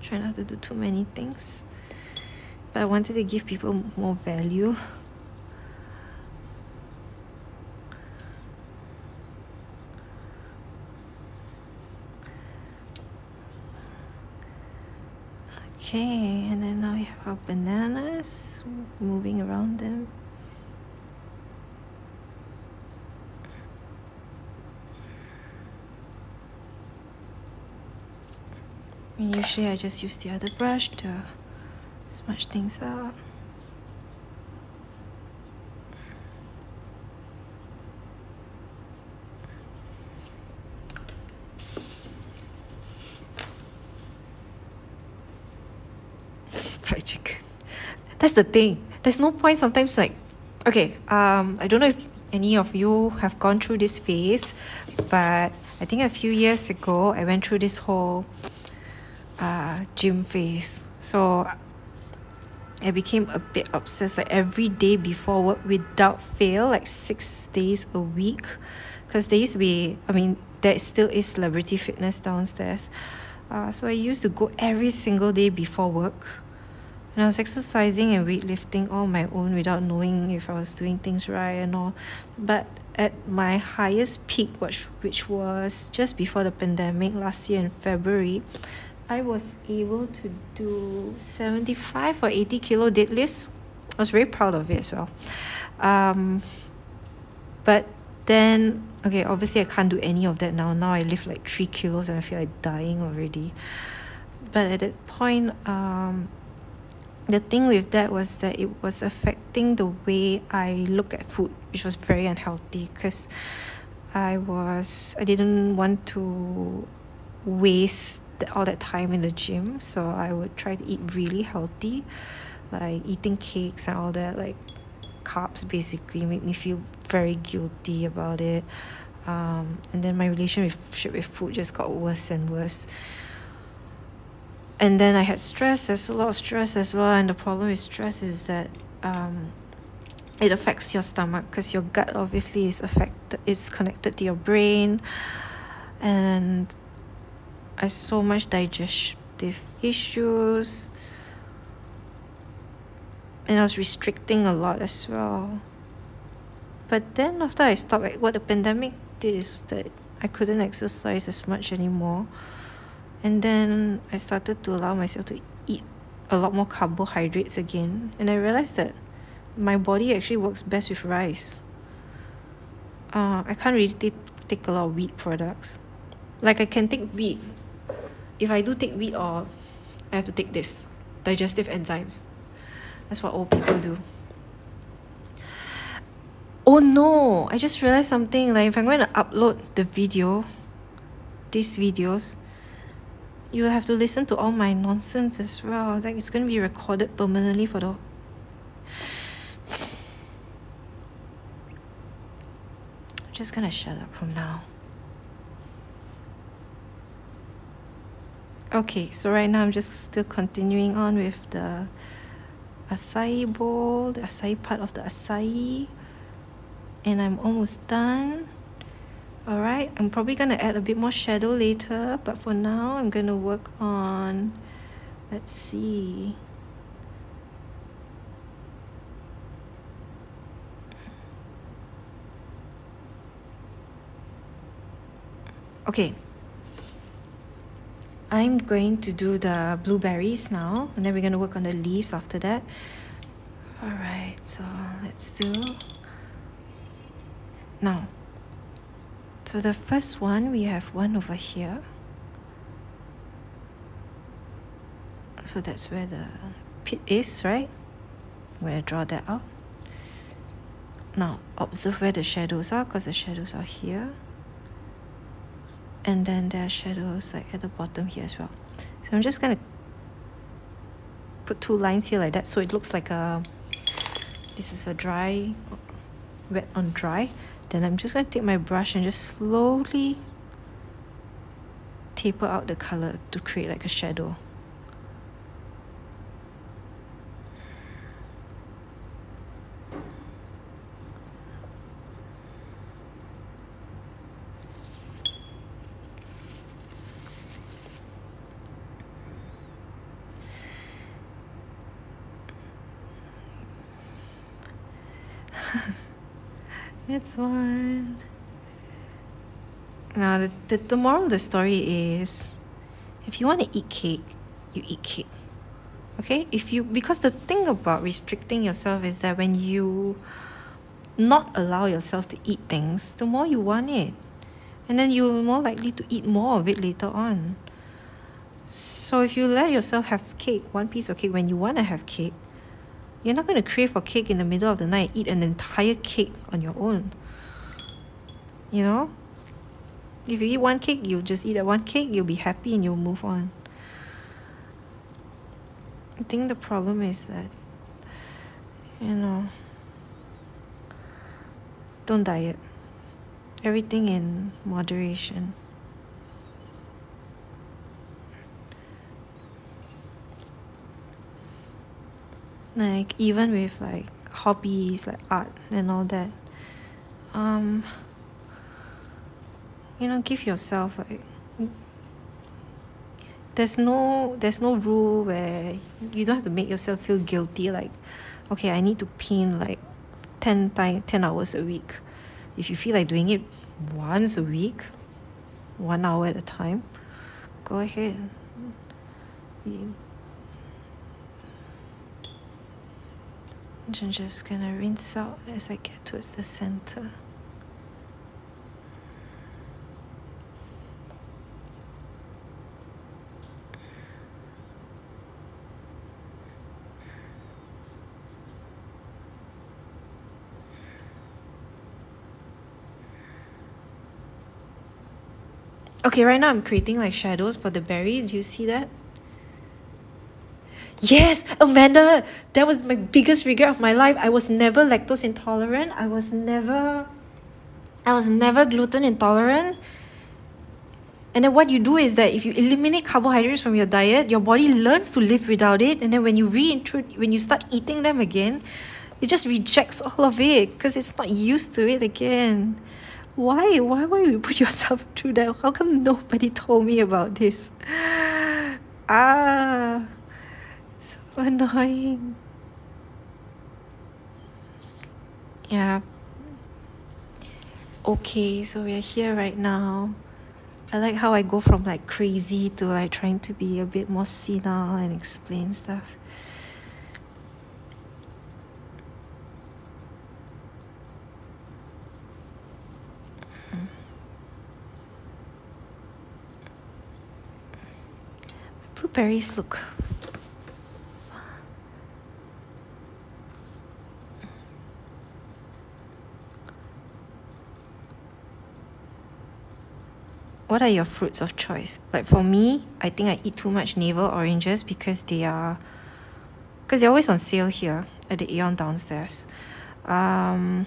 Try not to do too many things, but I wanted to give people more value. Okay, and then now we have our bananas moving around them. And usually I just use the other brush to smudge things out. That's the thing. There's no point sometimes like okay um I don't know if any of you have gone through this phase but I think a few years ago I went through this whole uh gym phase. So I became a bit obsessed like every day before work without fail like six days a week. Because there used to be I mean there still is celebrity fitness downstairs. Uh, so I used to go every single day before work I was exercising and weightlifting all my own without knowing if I was doing things right and all. But at my highest peak which which was just before the pandemic last year in February I was able to do 75 or 80 kilo deadlifts. I was very proud of it as well. Um but then okay obviously I can't do any of that now. Now I lift like three kilos and I feel like dying already. But at that point um the thing with that was that it was affecting the way I look at food which was very unhealthy because I was I didn't want to waste all that time in the gym. So I would try to eat really healthy like eating cakes and all that like carbs basically made me feel very guilty about it. Um, and then my relationship with food just got worse and worse and then I had stress there's a lot of stress as well and the problem with stress is that um, it affects your stomach because your gut obviously is affected is connected to your brain. And I so much digestive issues. And I was restricting a lot as well. But then after I stopped what the pandemic did is that I couldn't exercise as much anymore and then I started to allow myself to eat a lot more carbohydrates again. And I realized that my body actually works best with rice. Uh, I can't really take, take a lot of wheat products. Like I can take wheat. If I do take wheat or I have to take this digestive enzymes. That's what old people do. Oh no. I just realized something. Like if I'm going to upload the video these videos you have to listen to all my nonsense as well. Like it's going to be recorded permanently for the I'm just gonna shut up from now. Okay so right now I'm just still continuing on with the acai bowl the acai part of the acai. And I'm almost done alright I'm probably gonna add a bit more shadow later but for now I'm gonna work on let's see. Okay. I'm going to do the blueberries now and then we're going to work on the leaves after that. Alright so let's do. Now so the first one we have one over here. So that's where the pit is right? Going to draw that out. Now observe where the shadows are because the shadows are here. And then there are shadows like at the bottom here as well. So I'm just gonna put two lines here like that so it looks like a this is a dry wet on dry then I'm just going to take my brush and just slowly taper out the color to create like a shadow one. Now, the, the, the moral of the story is if you want to eat cake, you eat cake. Okay? If you, because the thing about restricting yourself is that when you not allow yourself to eat things, the more you want it. And then you're more likely to eat more of it later on. So if you let yourself have cake, one piece of cake when you want to have cake, you're not going to crave for cake in the middle of the night, eat an entire cake on your own. You know? If you eat one cake, you just eat that one cake, you'll be happy and you'll move on. I think the problem is that you know, don't diet. Everything in moderation. Like even with like hobbies like art and all that, um, you know, give yourself like there's no there's no rule where you don't have to make yourself feel guilty like okay I need to paint like 10 time 10 hours a week. If you feel like doing it once a week one hour at a time go ahead. I'm just gonna rinse out as I get towards the center Okay, right now I'm creating like shadows for the berries. Do you see that? Yes, Amanda, that was my biggest regret of my life. I was never lactose intolerant. I was never I was never gluten intolerant. And then what you do is that if you eliminate carbohydrates from your diet, your body learns to live without it. And then when you reintroduce, when you start eating them again, it just rejects all of it because it's not used to it again why why why you put yourself through that? How come nobody told me about this? Ah so annoying. Yeah. Okay so we're here right now. I like how I go from like crazy to like trying to be a bit more senile and explain stuff blueberries look. What are your fruits of choice? Like for me I think I eat too much navel oranges because they are because they're always on sale here at the Aeon downstairs. Um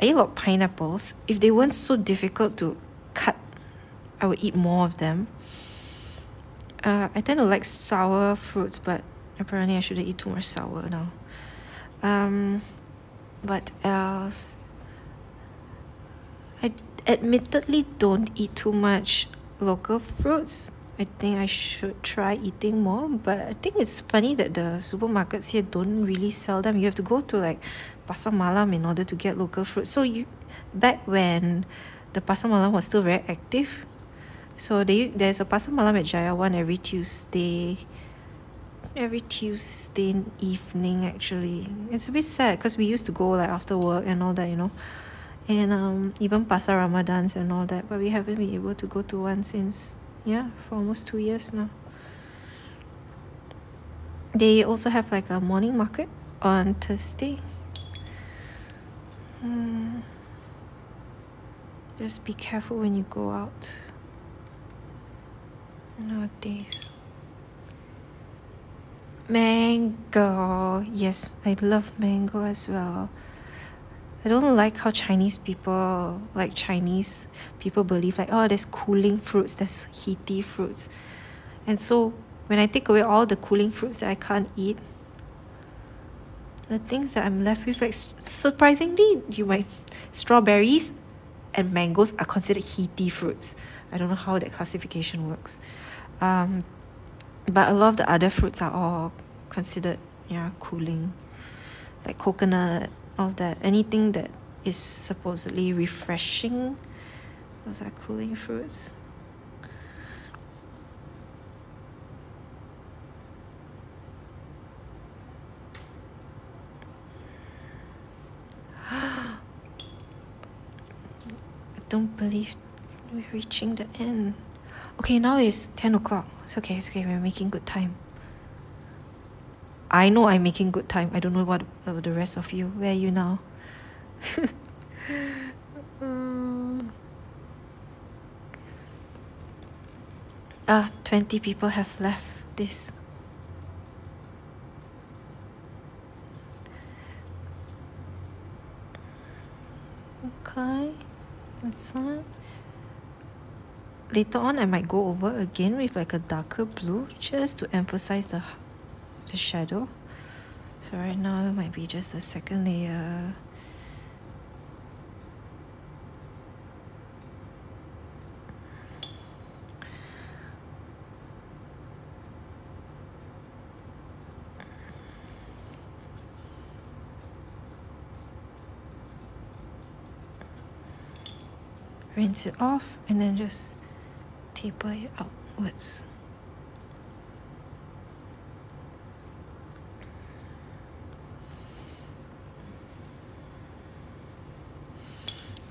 I eat a lot of pineapples. If they weren't so difficult to cut I would eat more of them uh, I tend to like sour fruits, but apparently I shouldn't eat too much sour now. Um, what else? I admittedly don't eat too much local fruits. I think I should try eating more, but I think it's funny that the supermarkets here don't really sell them. You have to go to like Pasar Malam in order to get local fruit. So you back when the Pasar Malam was still very active, so they there's a pasar malam at Jaya One every Tuesday every Tuesday evening actually. It's a bit sad because we used to go like after work and all that you know. And um even pasar ramadans and all that but we haven't been able to go to one since yeah for almost two years now. They also have like a morning market on Thursday. Hmm. just be careful when you go out nowadays. Mango. Yes, I love mango as well. I don't like how Chinese people, like Chinese people, believe like, oh, there's cooling fruits, there's heaty fruits. And so when I take away all the cooling fruits that I can't eat, the things that I'm left with, like surprisingly, you might strawberries and mangoes are considered heaty fruits. I don't know how that classification works. Um, but a lot of the other fruits are all considered yeah cooling, like coconut, all that. Anything that is supposedly refreshing, those are cooling fruits. I don't believe we're reaching the end. Okay, now it's 10 o'clock. It's okay, it's okay. We're making good time. I know I'm making good time. I don't know what uh, the rest of you. Where are you now? Um, ah, 20 people have left this. Okay, that's fine. Later on, I might go over again with like a darker blue just to emphasize the, the shadow. So right now it might be just a second layer. rinse it off and then just taper it outwards.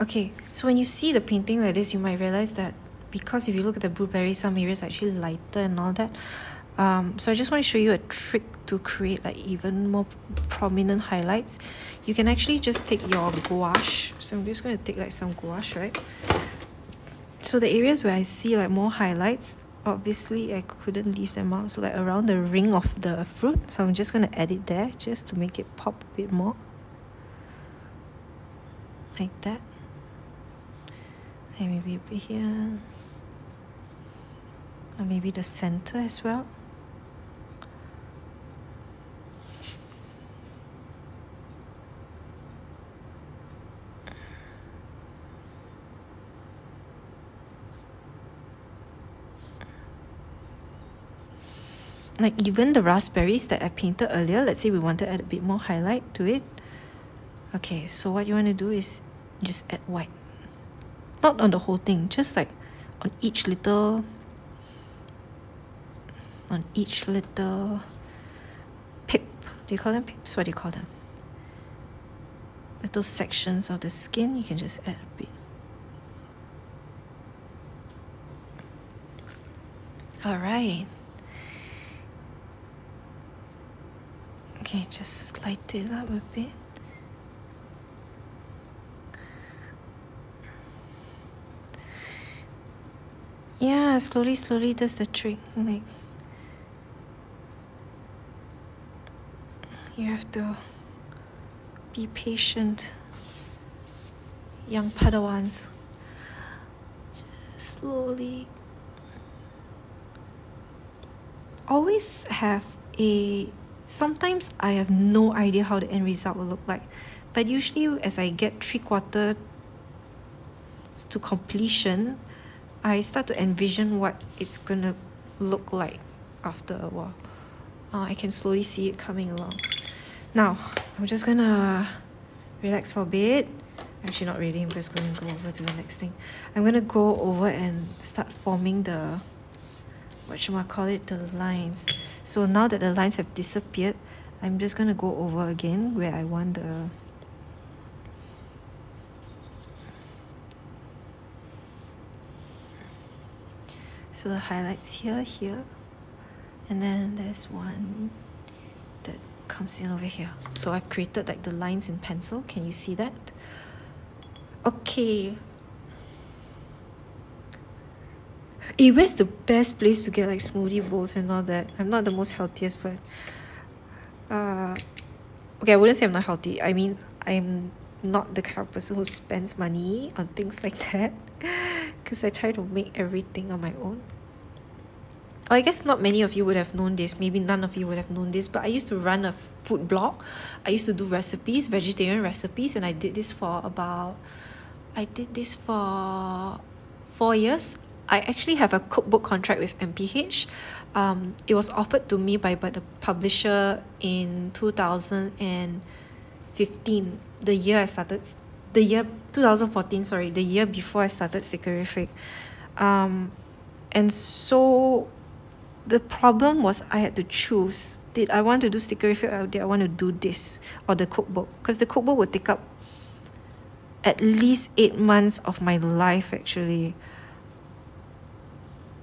Okay, so when you see the painting like this, you might realize that because if you look at the blueberry, some areas are actually lighter and all that. Um, so I just want to show you a trick to create like even more prominent highlights. You can actually just take your gouache. So I'm just going to take like some gouache, right? So the areas where I see like more highlights, obviously I couldn't leave them out. So like around the ring of the fruit. So I'm just going to add it there just to make it pop a bit more. Like that. And maybe over here. Or maybe the center as well. Like even the raspberries that I painted earlier, let's say we want to add a bit more highlight to it. Okay, so what you want to do is just add white. Not on the whole thing, just like on each little on each little pip. Do you call them pips? What do you call them? Little sections of the skin, you can just add a bit. All right. Okay, just light it up a bit. Yeah, slowly, slowly does the trick. Like, you have to be patient, young Padawans. Just slowly. Always have a sometimes I have no idea how the end result will look like. But usually as I get three quarter to completion, I start to envision what it's gonna look like after a while. Uh, I can slowly see it coming along. Now, I'm just gonna relax for a bit. Actually, not really. I'm just going to go over to the next thing. I'm gonna go over and start forming the what should I call it? The lines. So now that the lines have disappeared I'm just gonna go over again where I want the so the highlights here here and then there's one that comes in over here. So I've created like the lines in pencil. Can you see that? Okay eh where's the best place to get like smoothie bowls and all that I'm not the most healthiest but uh okay I wouldn't say I'm not healthy I mean I'm not the kind of person who spends money on things like that because I try to make everything on my own I guess not many of you would have known this. Maybe none of you would have known this. But I used to run a food blog. I used to do recipes, vegetarian recipes, and I did this for about. I did this for four years. I actually have a cookbook contract with MPH. Um, it was offered to me by, by the publisher in 2015, the year I started, the year 2014, sorry, the year before I started Stickerrific. Um, and so the problem was I had to choose did I want to do Stickerrific or did I want to do this or the cookbook? Because the cookbook would take up at least eight months of my life actually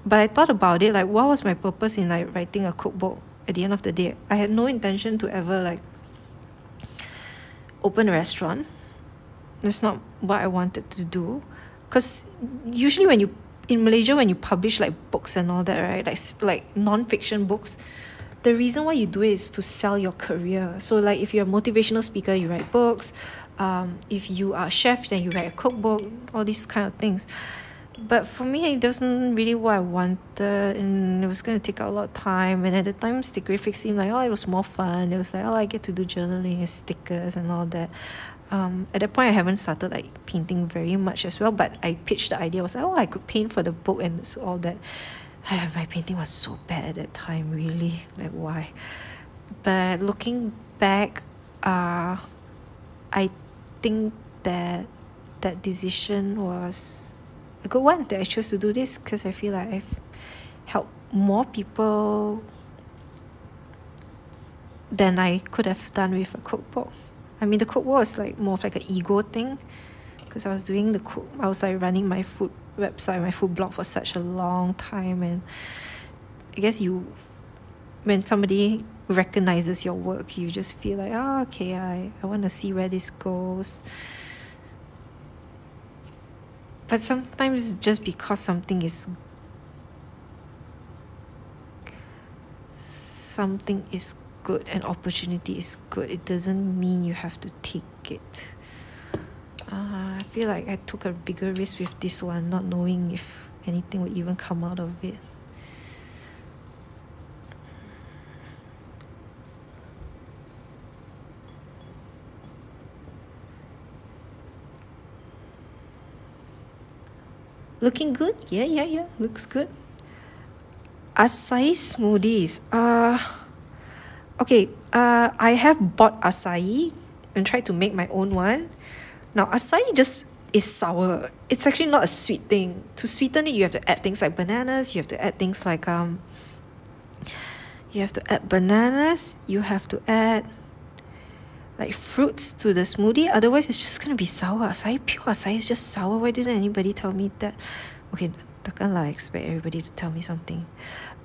but I thought about it like what was my purpose in like writing a cookbook at the end of the day? I had no intention to ever like open a restaurant. That's not what I wanted to do. Because usually when you in Malaysia when you publish like books and all that right like like non-fiction books the reason why you do it is to sell your career. So like if you're a motivational speaker you write books. Um, if you are a chef then you write a cookbook all these kind of things but for me it wasn't really what I wanted and it was going to take out a lot of time. And at the time Stickerrific seemed like oh it was more fun. It was like oh I get to do journaling and stickers and all that. Um, at that point I haven't started like painting very much as well but I pitched the idea. I was like oh I could paint for the book and so all that. My painting was so bad at that time really. Like why? But looking back uh I think that that decision was a good one that I chose to do this because I feel like I've helped more people than I could have done with a cookbook. I mean, the cookbook was like more of like an ego thing because I was doing the cook, I was like running my food website, my food blog for such a long time, and I guess you, when somebody recognizes your work, you just feel like, oh, okay, I, I want to see where this goes but sometimes just because something is something is good an opportunity is good it doesn't mean you have to take it. Uh, I feel like I took a bigger risk with this one not knowing if anything would even come out of it Looking good? Yeah, yeah, yeah. Looks good. Acai smoothies. Uh, okay. Uh, I have bought acai and tried to make my own one. Now, acai just is sour. It's actually not a sweet thing. To sweeten it, you have to add things like bananas. You have to add things like um. You have to add bananas. You have to add like fruits to the smoothie. Otherwise it's just gonna be sour. Acai pure acai is just sour. Why didn't anybody tell me that? Okay takkanlah expect everybody to tell me something.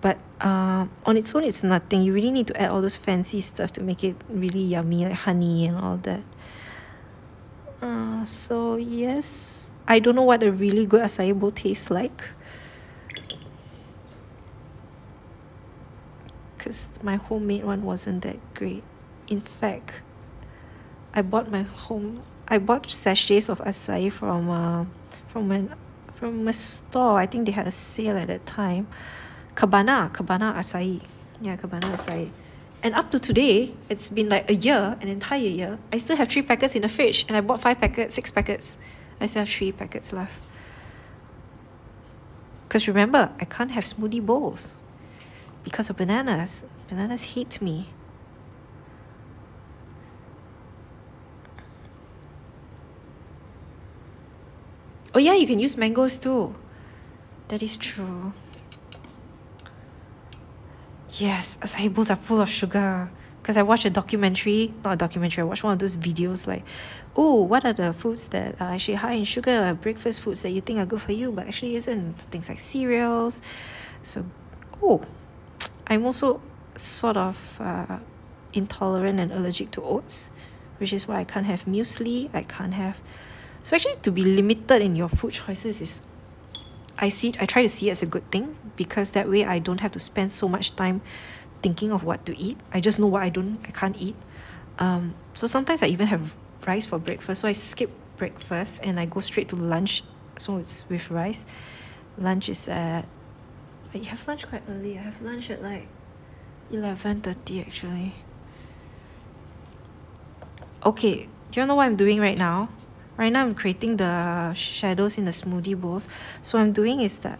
But uh, on its own it's nothing. You really need to add all those fancy stuff to make it really yummy like honey and all that. Uh, so yes. I don't know what a really good acai bowl tastes like. Because my homemade one wasn't that great. In fact I bought my home I bought sachets of acai from uh from an from a store. I think they had a sale at that time. Cabana Cabana acai. Yeah Cabana acai. And up to today it's been like a year an entire year I still have three packets in the fridge and I bought five packets six packets. I still have three packets left. Because remember I can't have smoothie bowls because of bananas. Bananas hate me Oh yeah, you can use mangoes too. That is true. Yes, acai bowls are full of sugar. Because I watched a documentary, not a documentary, I watched one of those videos like, oh, what are the foods that are actually high in sugar, breakfast foods that you think are good for you, but actually isn't. Things like cereals. So, oh, I'm also sort of uh, intolerant and allergic to oats, which is why I can't have muesli, I can't have so actually to be limited in your food choices is I see I try to see it as a good thing because that way I don't have to spend so much time thinking of what to eat. I just know what I don't I can't eat. Um, so sometimes I even have rice for breakfast. So I skip breakfast and I go straight to lunch. So it's with rice. Lunch is at I have lunch quite early. I have lunch at like eleven thirty actually. Okay, do you know what I'm doing right now? Right now I'm creating the shadows in the smoothie bowls. So what I'm doing is that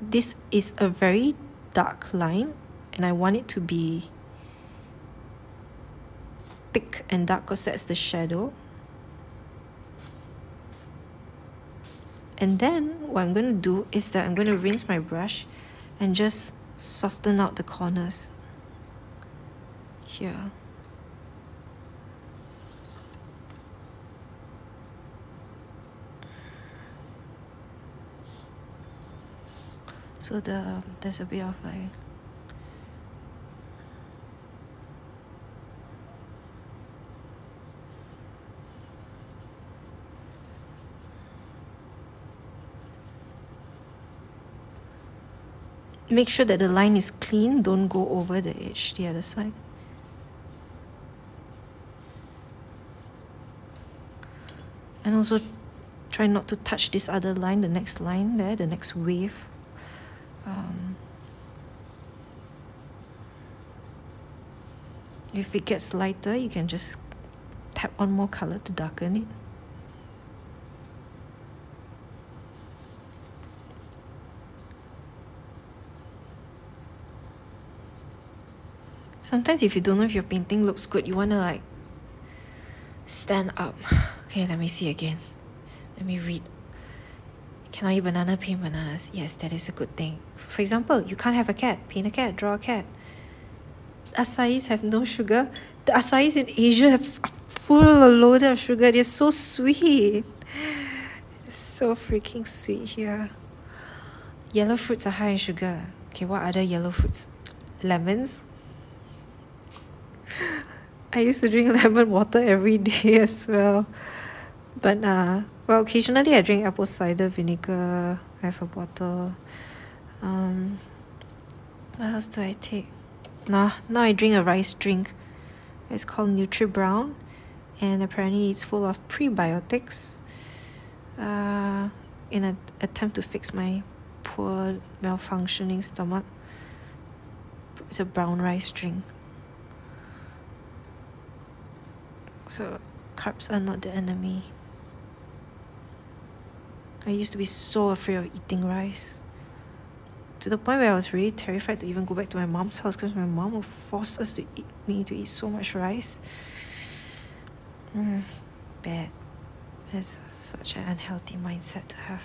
this is a very dark line and I want it to be thick and dark because that's the shadow. And then what I'm going to do is that I'm going to rinse my brush and just soften out the corners here so the there's a bit of like make sure that the line is clean don't go over the edge the other side. And also try not to touch this other line the next line there the next wave um, if it gets lighter you can just tap on more color to darken it. Sometimes if you don't know if your painting looks good you want to like stand up. Okay let me see again. Let me read. Can I eat banana? Paint bananas yes that is a good thing for example you can't have a cat paint a cat draw a cat. Acais have no sugar. The acais in Asia have a full of loaded of sugar. They're so sweet. So freaking sweet here. Yellow fruits are high in sugar. Okay what other yellow fruits? Lemons. I used to drink lemon water every day as well. But uh well occasionally I drink apple cider vinegar. I have a bottle. Um what else do I take? Nah, now I drink a rice drink. It's called Nutri-Brown and apparently it's full of prebiotics. Uh in an attempt to fix my poor malfunctioning stomach. It's a brown rice drink. So carbs are not the enemy. I used to be so afraid of eating rice. To the point where I was really terrified to even go back to my mom's house because my mom would force us to eat me to eat so much rice. Mm, bad. It's such an unhealthy mindset to have.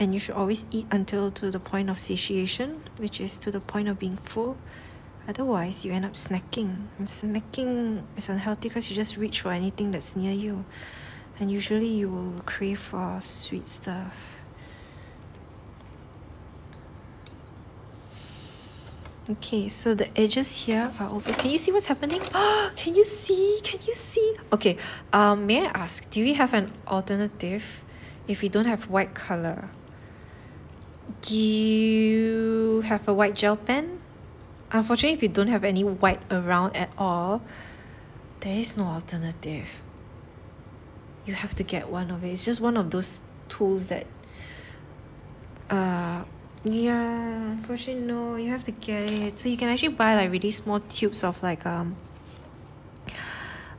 and you should always eat until to the point of satiation, which is to the point of being full. Otherwise, you end up snacking. And snacking is unhealthy because you just reach for anything that's near you. And usually, you will crave for sweet stuff. Okay, so the edges here are also. Can you see what's happening? Oh, can you see? Can you see? Okay, um, may I ask, do we have an alternative if we don't have white color? do you have a white gel pen unfortunately if you don't have any white around at all there is no alternative. You have to get one of it. It's just one of those tools that uh yeah unfortunately no you have to get it. So you can actually buy like really small tubes of like um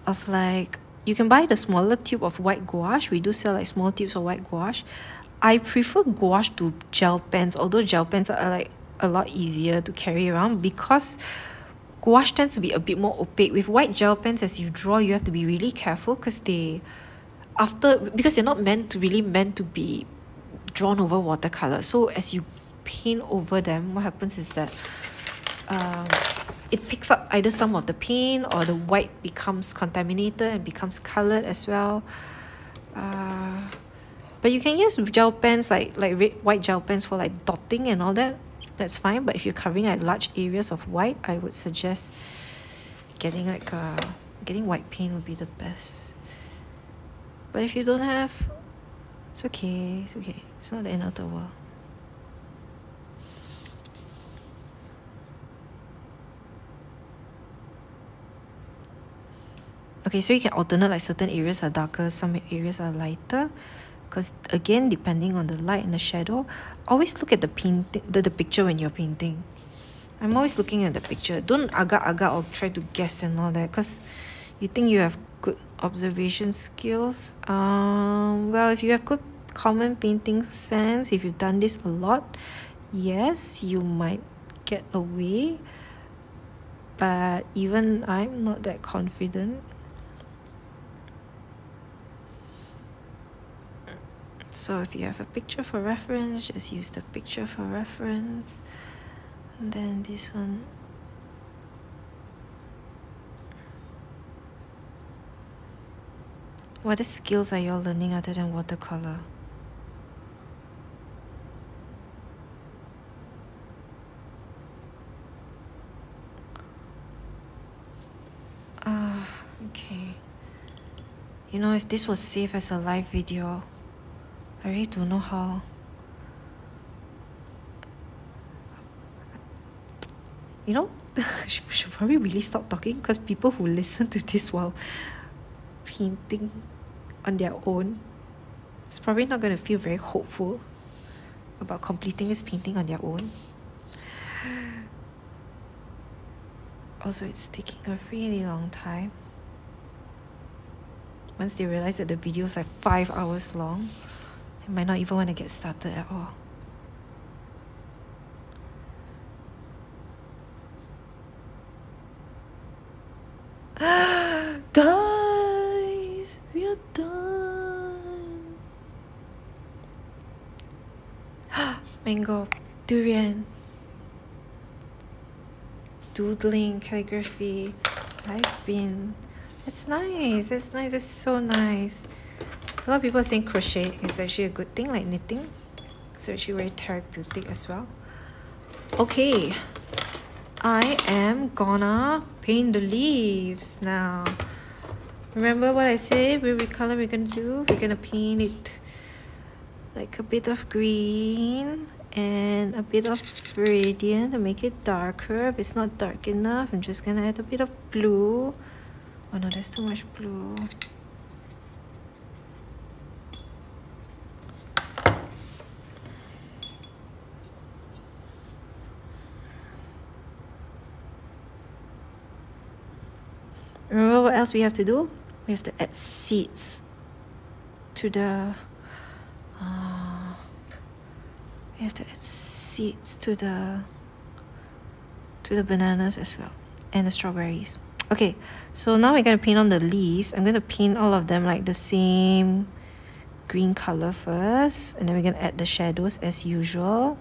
of like you can buy the smaller tube of white gouache. We do sell like small tubes of white gouache. I prefer gouache to gel pens although gel pens are like a lot easier to carry around because gouache tends to be a bit more opaque. With white gel pens as you draw you have to be really careful because they after because they're not meant to really meant to be drawn over watercolor. So as you paint over them what happens is that um, it picks up either some of the paint or the white becomes contaminated and becomes colored as well. Uh, but you can use gel pens like like red white gel pens for like dotting and all that that's fine but if you're covering like large areas of white I would suggest getting like a getting white paint would be the best. But if you don't have it's okay it's okay. It's not the end of the world. Okay so you can alternate like certain areas are darker some areas are lighter because again depending on the light and the shadow always look at the painting the, the picture when you're painting. I'm always looking at the picture. Don't agak-agak or try to guess and all that because you think you have good observation skills. Um well if you have good common painting sense if you've done this a lot yes you might get away. But even I'm not that confident so if you have a picture for reference just use the picture for reference. And then this one. What skills are you all learning other than watercolor? Ah uh, okay. You know if this was saved as a live video I really don't know how you know, she should probably really stop talking because people who listen to this while painting on their own, it's probably not going to feel very hopeful about completing this painting on their own. Also, it's taking a really long time. Once they realize that the video is like five hours long, they might not even want to get started at all. Guys, we are done. Mango, durian, doodling, calligraphy. I've been. It's nice. It's nice. It's so nice. A lot of people saying crochet is actually a good thing, like knitting. It's actually very therapeutic as well. Okay. I am gonna paint the leaves now. Remember what I said? What color we're gonna do? We're gonna paint it like a bit of green and a bit of radiant to make it darker. If it's not dark enough, I'm just gonna add a bit of blue. Oh no, there's too much blue. Remember what else we have to do? We have to add seeds to the. Uh, we have to add seeds to the to the bananas as well and the strawberries. Okay, so now we're gonna paint on the leaves. I'm gonna paint all of them like the same green color first, and then we're gonna add the shadows as usual.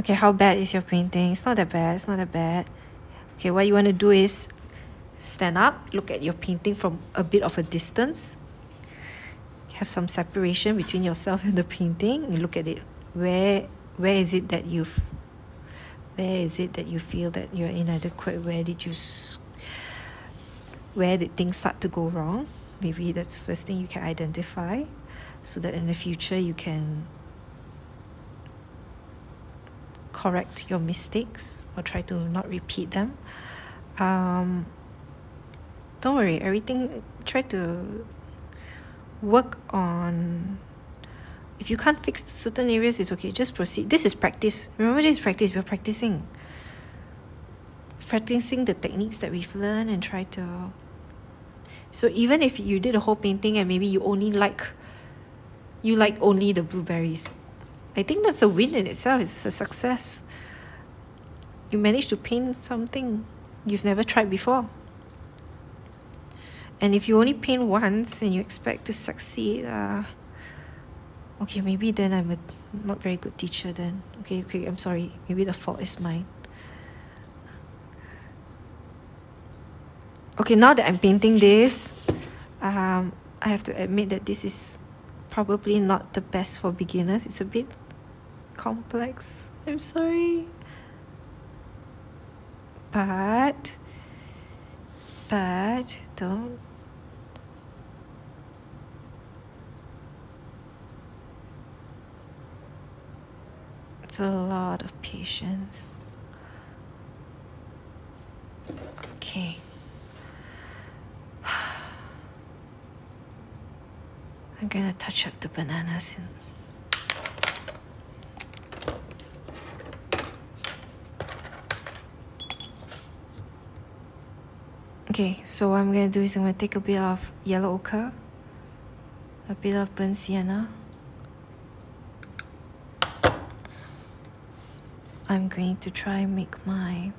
Okay, how bad is your painting? It's not that bad, it's not that bad. Okay, what you want to do is stand up, look at your painting from a bit of a distance. Have some separation between yourself and the painting. You look at it. Where where is it that you've where is it that you feel that you're inadequate? Where did you where did things start to go wrong? Maybe that's the first thing you can identify so that in the future you can correct your mistakes or try to not repeat them. Um, don't worry, everything, try to work on. If you can't fix certain areas, it's okay. Just proceed. This is practice. Remember, this is practice. We're practicing. Practicing the techniques that we've learned and try to. So even if you did a whole painting and maybe you only like, you like only the blueberries, I think that's a win in itself. It's a success. You managed to paint something you've never tried before. And if you only paint once and you expect to succeed, uh, okay, maybe then I'm a not very good teacher then. Okay, okay, I'm sorry. Maybe the fault is mine. Okay, now that I'm painting this, um, I have to admit that this is probably not the best for beginners. It's a bit complex. I'm sorry. But, but don't. It's a lot of patience. Okay. I'm gonna touch up the bananas. Okay, so what I'm gonna do is I'm gonna take a bit of yellow ochre, a bit of burnt sienna. I'm going to try and make my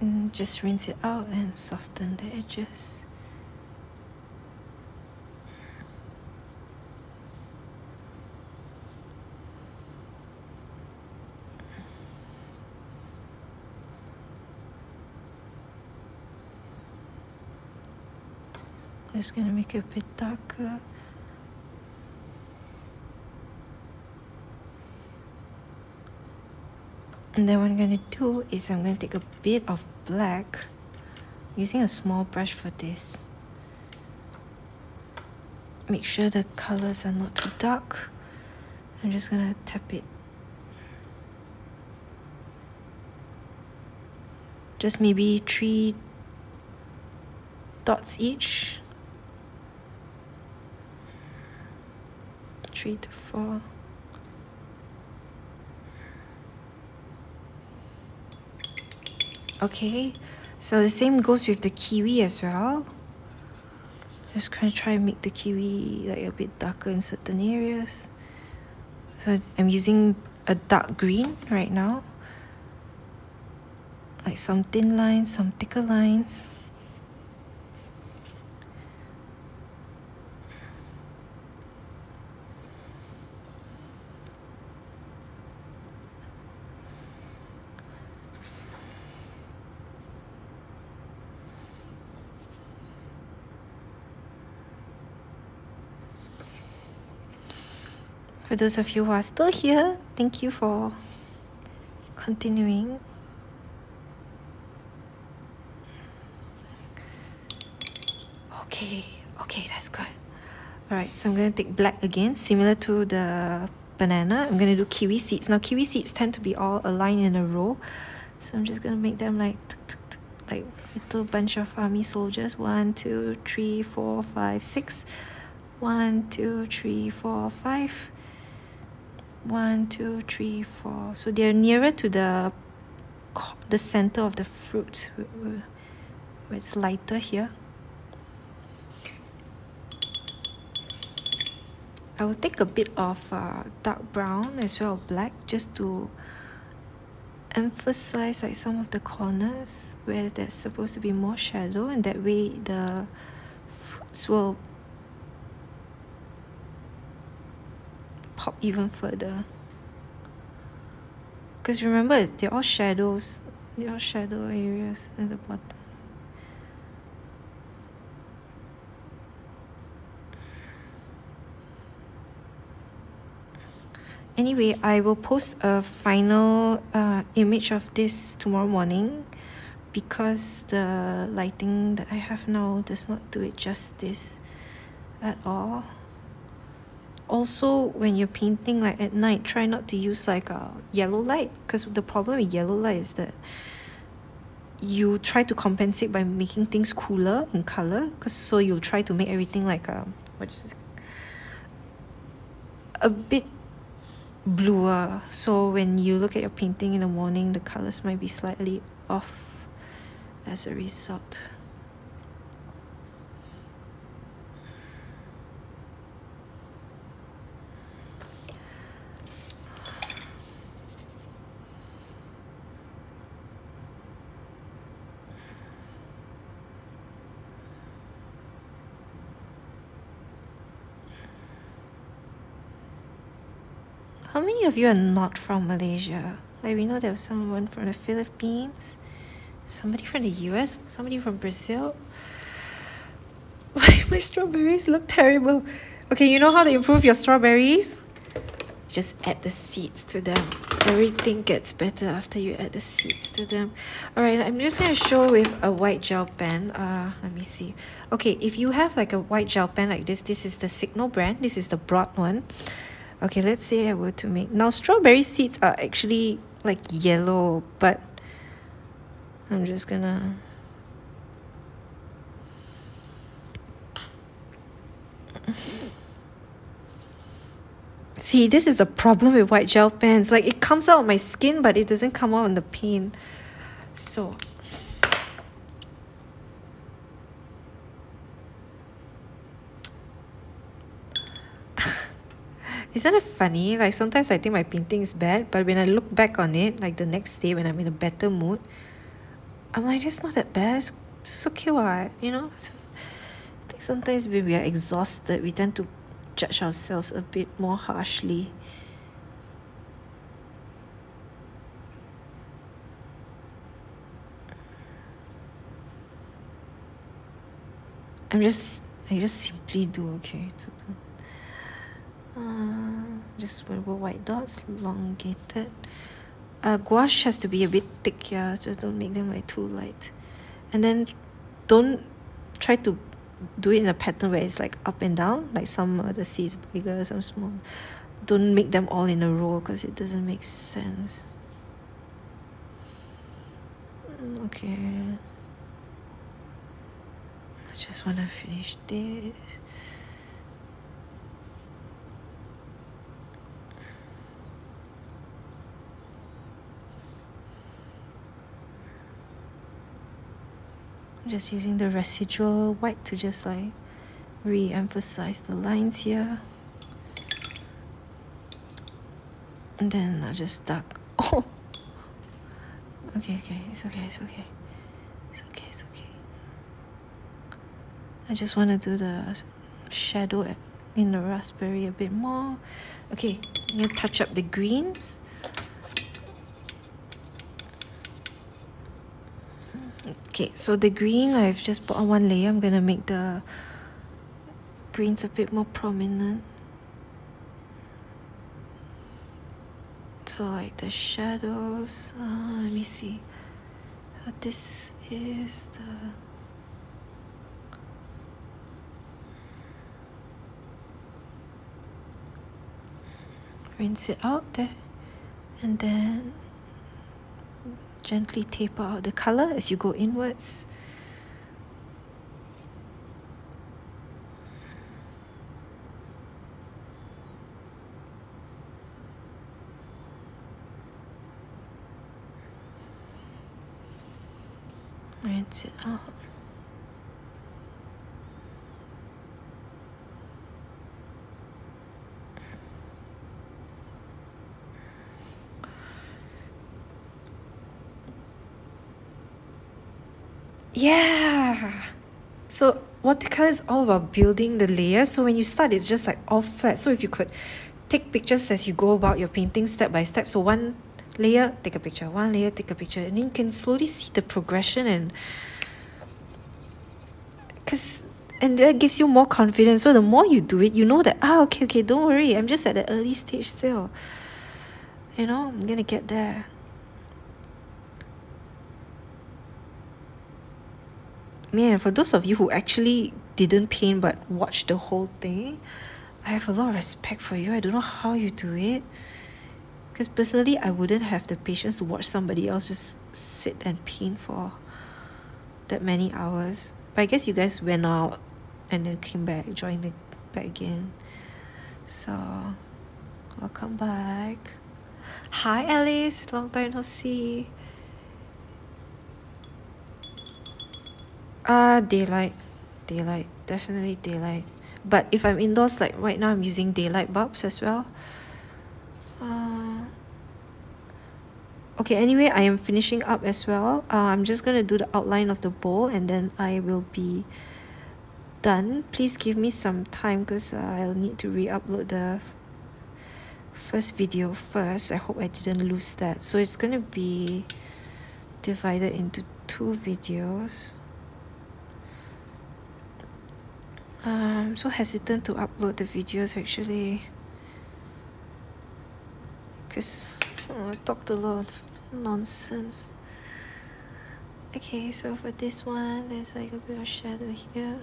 and just rinse it out and soften the edges. Just gonna make it a bit darker. And then what I'm gonna do is I'm gonna take a bit of black using a small brush for this. Make sure the colors are not too dark. I'm just gonna tap it. Just maybe three dots each. Three to four. Okay, so the same goes with the kiwi as well. Just gonna try and make the kiwi like a bit darker in certain areas. So I'm using a dark green right now. Like some thin lines, some thicker lines. For those of you who are still here, thank you for continuing. Okay, okay, that's good. Alright, so I'm going to take black again, similar to the banana. I'm going to do kiwi seeds. Now, kiwi seeds tend to be all aligned in a row. So I'm just going to make them like like little bunch of army soldiers. One, two, three, four, five, six. One, two, three, four, five one two three four. So they're nearer to the the center of the fruit where it's lighter here. I will take a bit of uh, dark brown as well black just to emphasize like some of the corners where there's supposed to be more shadow and that way the fruits will pop even further. Because remember they're all shadows. They're all shadow areas at the bottom. Anyway I will post a final uh, image of this tomorrow morning because the lighting that I have now does not do it justice at all also when you're painting like at night try not to use like a yellow light because the problem with yellow light is that you try to compensate by making things cooler in color because so you'll try to make everything like a what is this? A bit bluer. So when you look at your painting in the morning the colors might be slightly off as a result How many of you are not from Malaysia? Like we know there was someone from the Philippines, somebody from the US, somebody from Brazil. Why my strawberries look terrible? Okay, you know how to improve your strawberries? Just add the seeds to them. Everything gets better after you add the seeds to them. Alright, I'm just going to show with a white gel pen. Uh, let me see. Okay, if you have like a white gel pen like this, this is the Signo brand. This is the broad one okay let's say I were to make now strawberry seeds are actually like yellow but I'm just gonna See, this is the problem with white gel pens. Like, it comes out on my skin, but it doesn't come out on the paint. So, Isn't it funny? Like sometimes I think my painting is bad, but when I look back on it, like the next day when I'm in a better mood, I'm like, it's not that bad. It's, it's okay, what? You know? It's, I think sometimes when we are exhausted, we tend to judge ourselves a bit more harshly. I'm just I just simply do okay so uh, just remember white dots elongated. Uh, gouache has to be a bit thick yeah just don't make them like too light. And then don't try to do it in a pattern where it's like up and down like some of the seeds bigger some small. Don't make them all in a row because it doesn't make sense. Mm, okay. I just want to finish this just using the residual white to just like re-emphasize the lines here. And then I just stuck oh! Okay okay it's okay it's okay. It's okay it's okay. I just want to do the shadow in the raspberry a bit more. Okay I'm gonna touch up the greens okay so the green I've just put on one layer. I'm gonna make the greens a bit more prominent. So like the shadows uh, let me see. So this is the rinse it out there. And then gently taper out the color as you go inwards. Rinse it out. Yeah. So watercolor is all about building the layers. So when you start, it's just like all flat. So if you could take pictures as you go about your painting step by step. So one layer, take a picture. One layer, take a picture. And you can slowly see the progression and because and that gives you more confidence. So the more you do it, you know that ah okay okay don't worry, I'm just at the early stage still. You know, I'm gonna get there. Man, for those of you who actually didn't paint but watched the whole thing, I have a lot of respect for you. I don't know how you do it. Because personally, I wouldn't have the patience to watch somebody else just sit and paint for that many hours. But I guess you guys went out and then came back, joined the, back again. So, welcome back. Hi, Alice. Long time no see. Uh daylight. Daylight. Definitely daylight. But if I'm indoors, like right now, I'm using daylight bulbs as well. Uh, okay, anyway, I am finishing up as well. Uh, I'm just going to do the outline of the bowl and then I will be done. Please give me some time because uh, I'll need to re-upload the first video first. I hope I didn't lose that. So it's going to be divided into two videos. I'm so hesitant to upload the videos actually. Because oh, I talked a lot of nonsense. Okay so for this one there's like a bit of shadow here.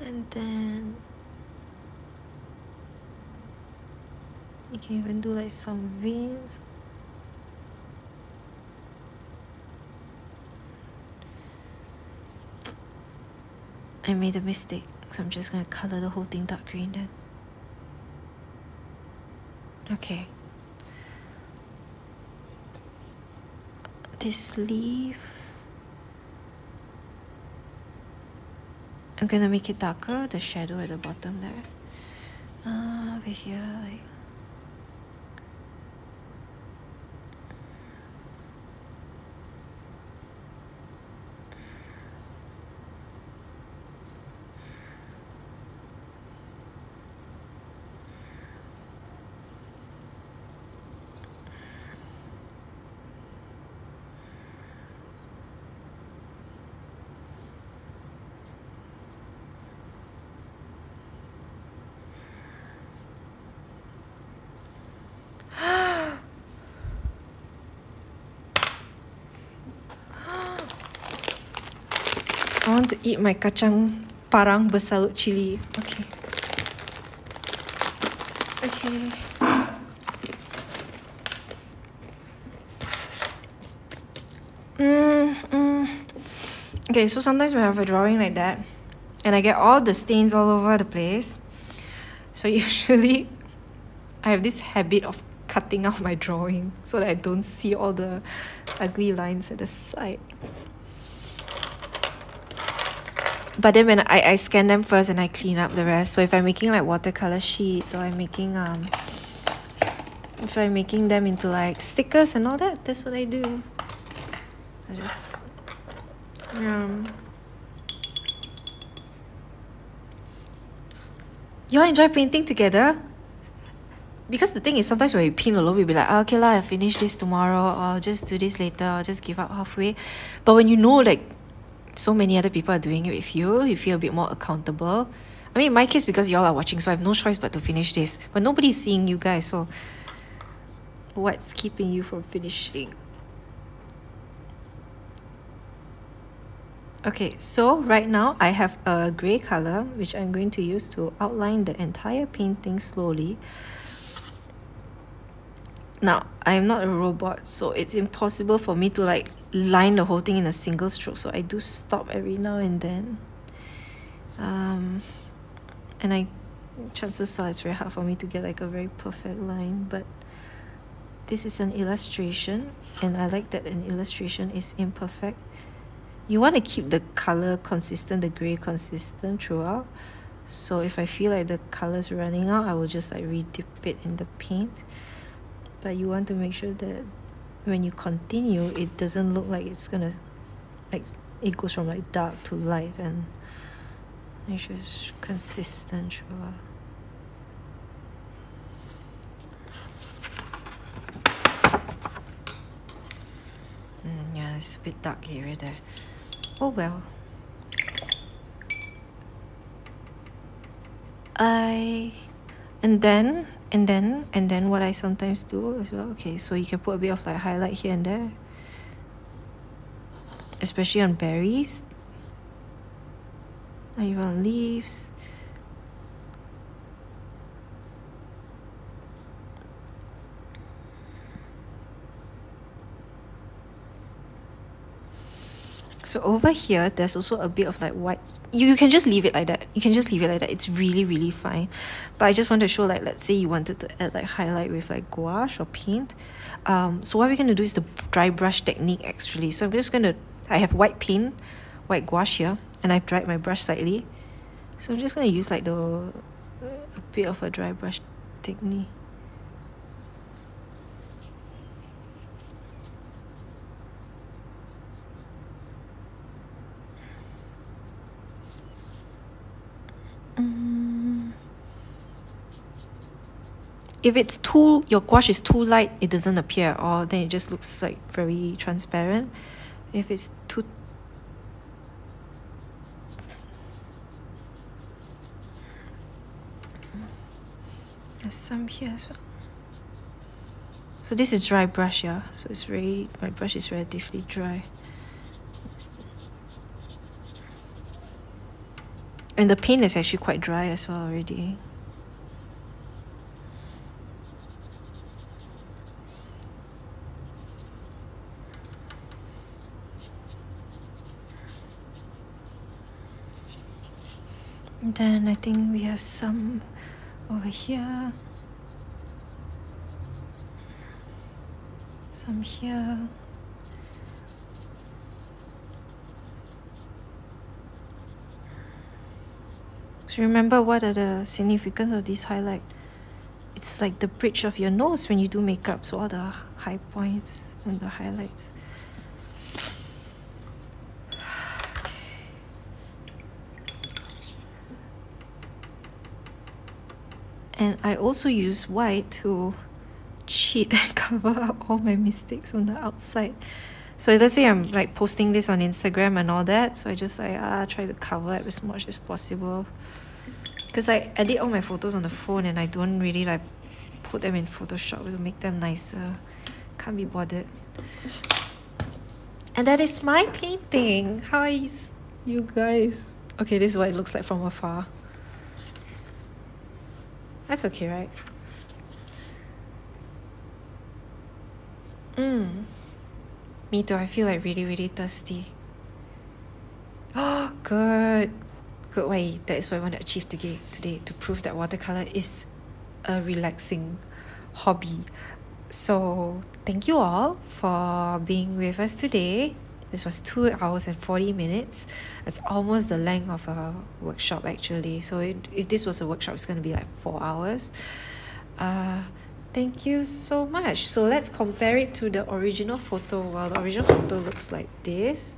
And then you can even do like some veins. I made a mistake so I'm just gonna color the whole thing dark green then. Okay. This leaf. I'm gonna make it darker the shadow at the bottom there. Uh, over here like want to eat my kacang parang bersalut chili. Okay. Okay. Mm, mm. Okay, so sometimes we have a drawing like that, and I get all the stains all over the place. So usually, I have this habit of cutting out my drawing so that I don't see all the ugly lines at the side. But then when I, I scan them first and I clean up the rest. So if I'm making like watercolor sheets or I'm making um if I'm making them into like stickers and all that, that's what I do. I just um You all enjoy painting together? Because the thing is sometimes when we paint alone we'll be like, oh, okay lah, I'll finish this tomorrow or I'll just do this later, I'll just give up halfway. But when you know like so many other people are doing it with you, you feel a bit more accountable. I mean, in my case, because y'all are watching, so I have no choice but to finish this. But nobody's seeing you guys, so what's keeping you from finishing? Okay, so right now I have a grey color, which I'm going to use to outline the entire painting slowly. Now, I am not a robot, so it's impossible for me to like line the whole thing in a single stroke so I do stop every now and then. Um, and I chances are it's very hard for me to get like a very perfect line but this is an illustration and I like that an illustration is imperfect. You want to keep the color consistent the gray consistent throughout. So if I feel like the color's running out I will just like re-dip it in the paint. But you want to make sure that when you continue it doesn't look like it's gonna like it goes from like dark to light and it's just consistent throughout. Mm, yeah it's a bit dark area there. Oh well. I and then and then and then what I sometimes do as well okay so you can put a bit of like highlight here and there. Especially on berries. Or even on leaves? So over here there's also a bit of like white you, you can just leave it like that. You can just leave it like that. It's really really fine. But I just want to show like let's say you wanted to add like highlight with like gouache or paint. Um so what we're going to do is the dry brush technique actually. So I'm just going to I have white paint white gouache here and I've dried my brush slightly. So I'm just going to use like the a bit of a dry brush technique if it's too your gouache is too light it doesn't appear at all then it just looks like very transparent. If it's too there's some here as well. So this is dry brush yeah? So it's very my brush is relatively dry. And the paint is actually quite dry as well already And then I think we have some over here. Some here. So remember what are the significance of this highlight? It's like the bridge of your nose when you do makeup, so all the high points and the highlights. And I also use white to cheat and cover up all my mistakes on the outside. So let's say I'm like posting this on Instagram and all that so I just like ah try to cover it as much as possible. Because I edit all my photos on the phone and I don't really like put them in Photoshop. To make them nicer. Can't be bothered. And that is my painting. How is You guys. Okay, this is what it looks like from afar. That's okay, right? Mm. Me too. I feel like really, really thirsty. Oh, good. Good way. That is what I want to achieve today, today to prove that watercolor is a relaxing hobby. So, thank you all for being with us today. This was two hours and 40 minutes. It's almost the length of a workshop, actually. So, it, if this was a workshop, it's going to be like four hours. Uh, thank you so much. So, let's compare it to the original photo. Well, the original photo looks like this.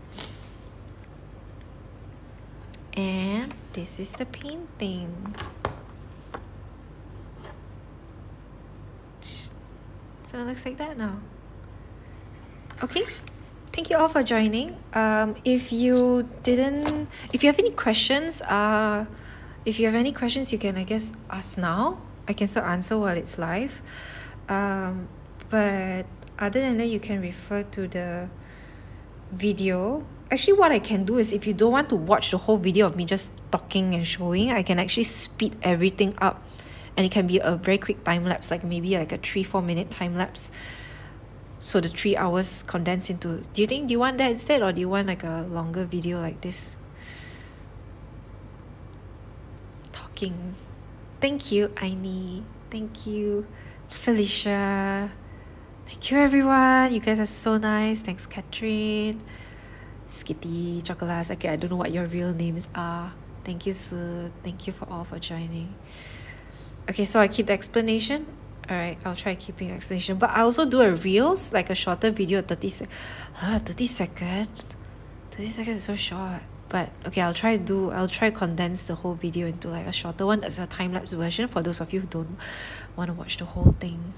And this is the painting. So it looks like that now. Okay thank you all for joining. Um, if you didn't, if you have any questions, uh, if you have any questions, you can I guess ask now. I can still answer while it's live. Um, but other than that, you can refer to the video. Actually, what I can do is if you don't want to watch the whole video of me just talking and showing, I can actually speed everything up, and it can be a very quick time lapse, like maybe like a three four minute time lapse so the three hours condensed into do you think do you want that instead or do you want like a longer video like this? Talking. Thank you Aini. Thank you Felicia. Thank you everyone. You guys are so nice. Thanks Catherine. Skitty Chocolate okay I don't know what your real names are. Thank you Sue thank you for all for joining. Okay so I keep the explanation Alright, I'll try keeping an explanation. But I also do a reels, like a shorter video, 30 sec huh, 30 seconds. 30 seconds is so short. But okay, I'll try to do I'll try condense the whole video into like a shorter one as a time lapse version for those of you who don't want to watch the whole thing.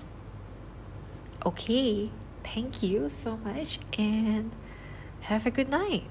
Okay, thank you so much and have a good night.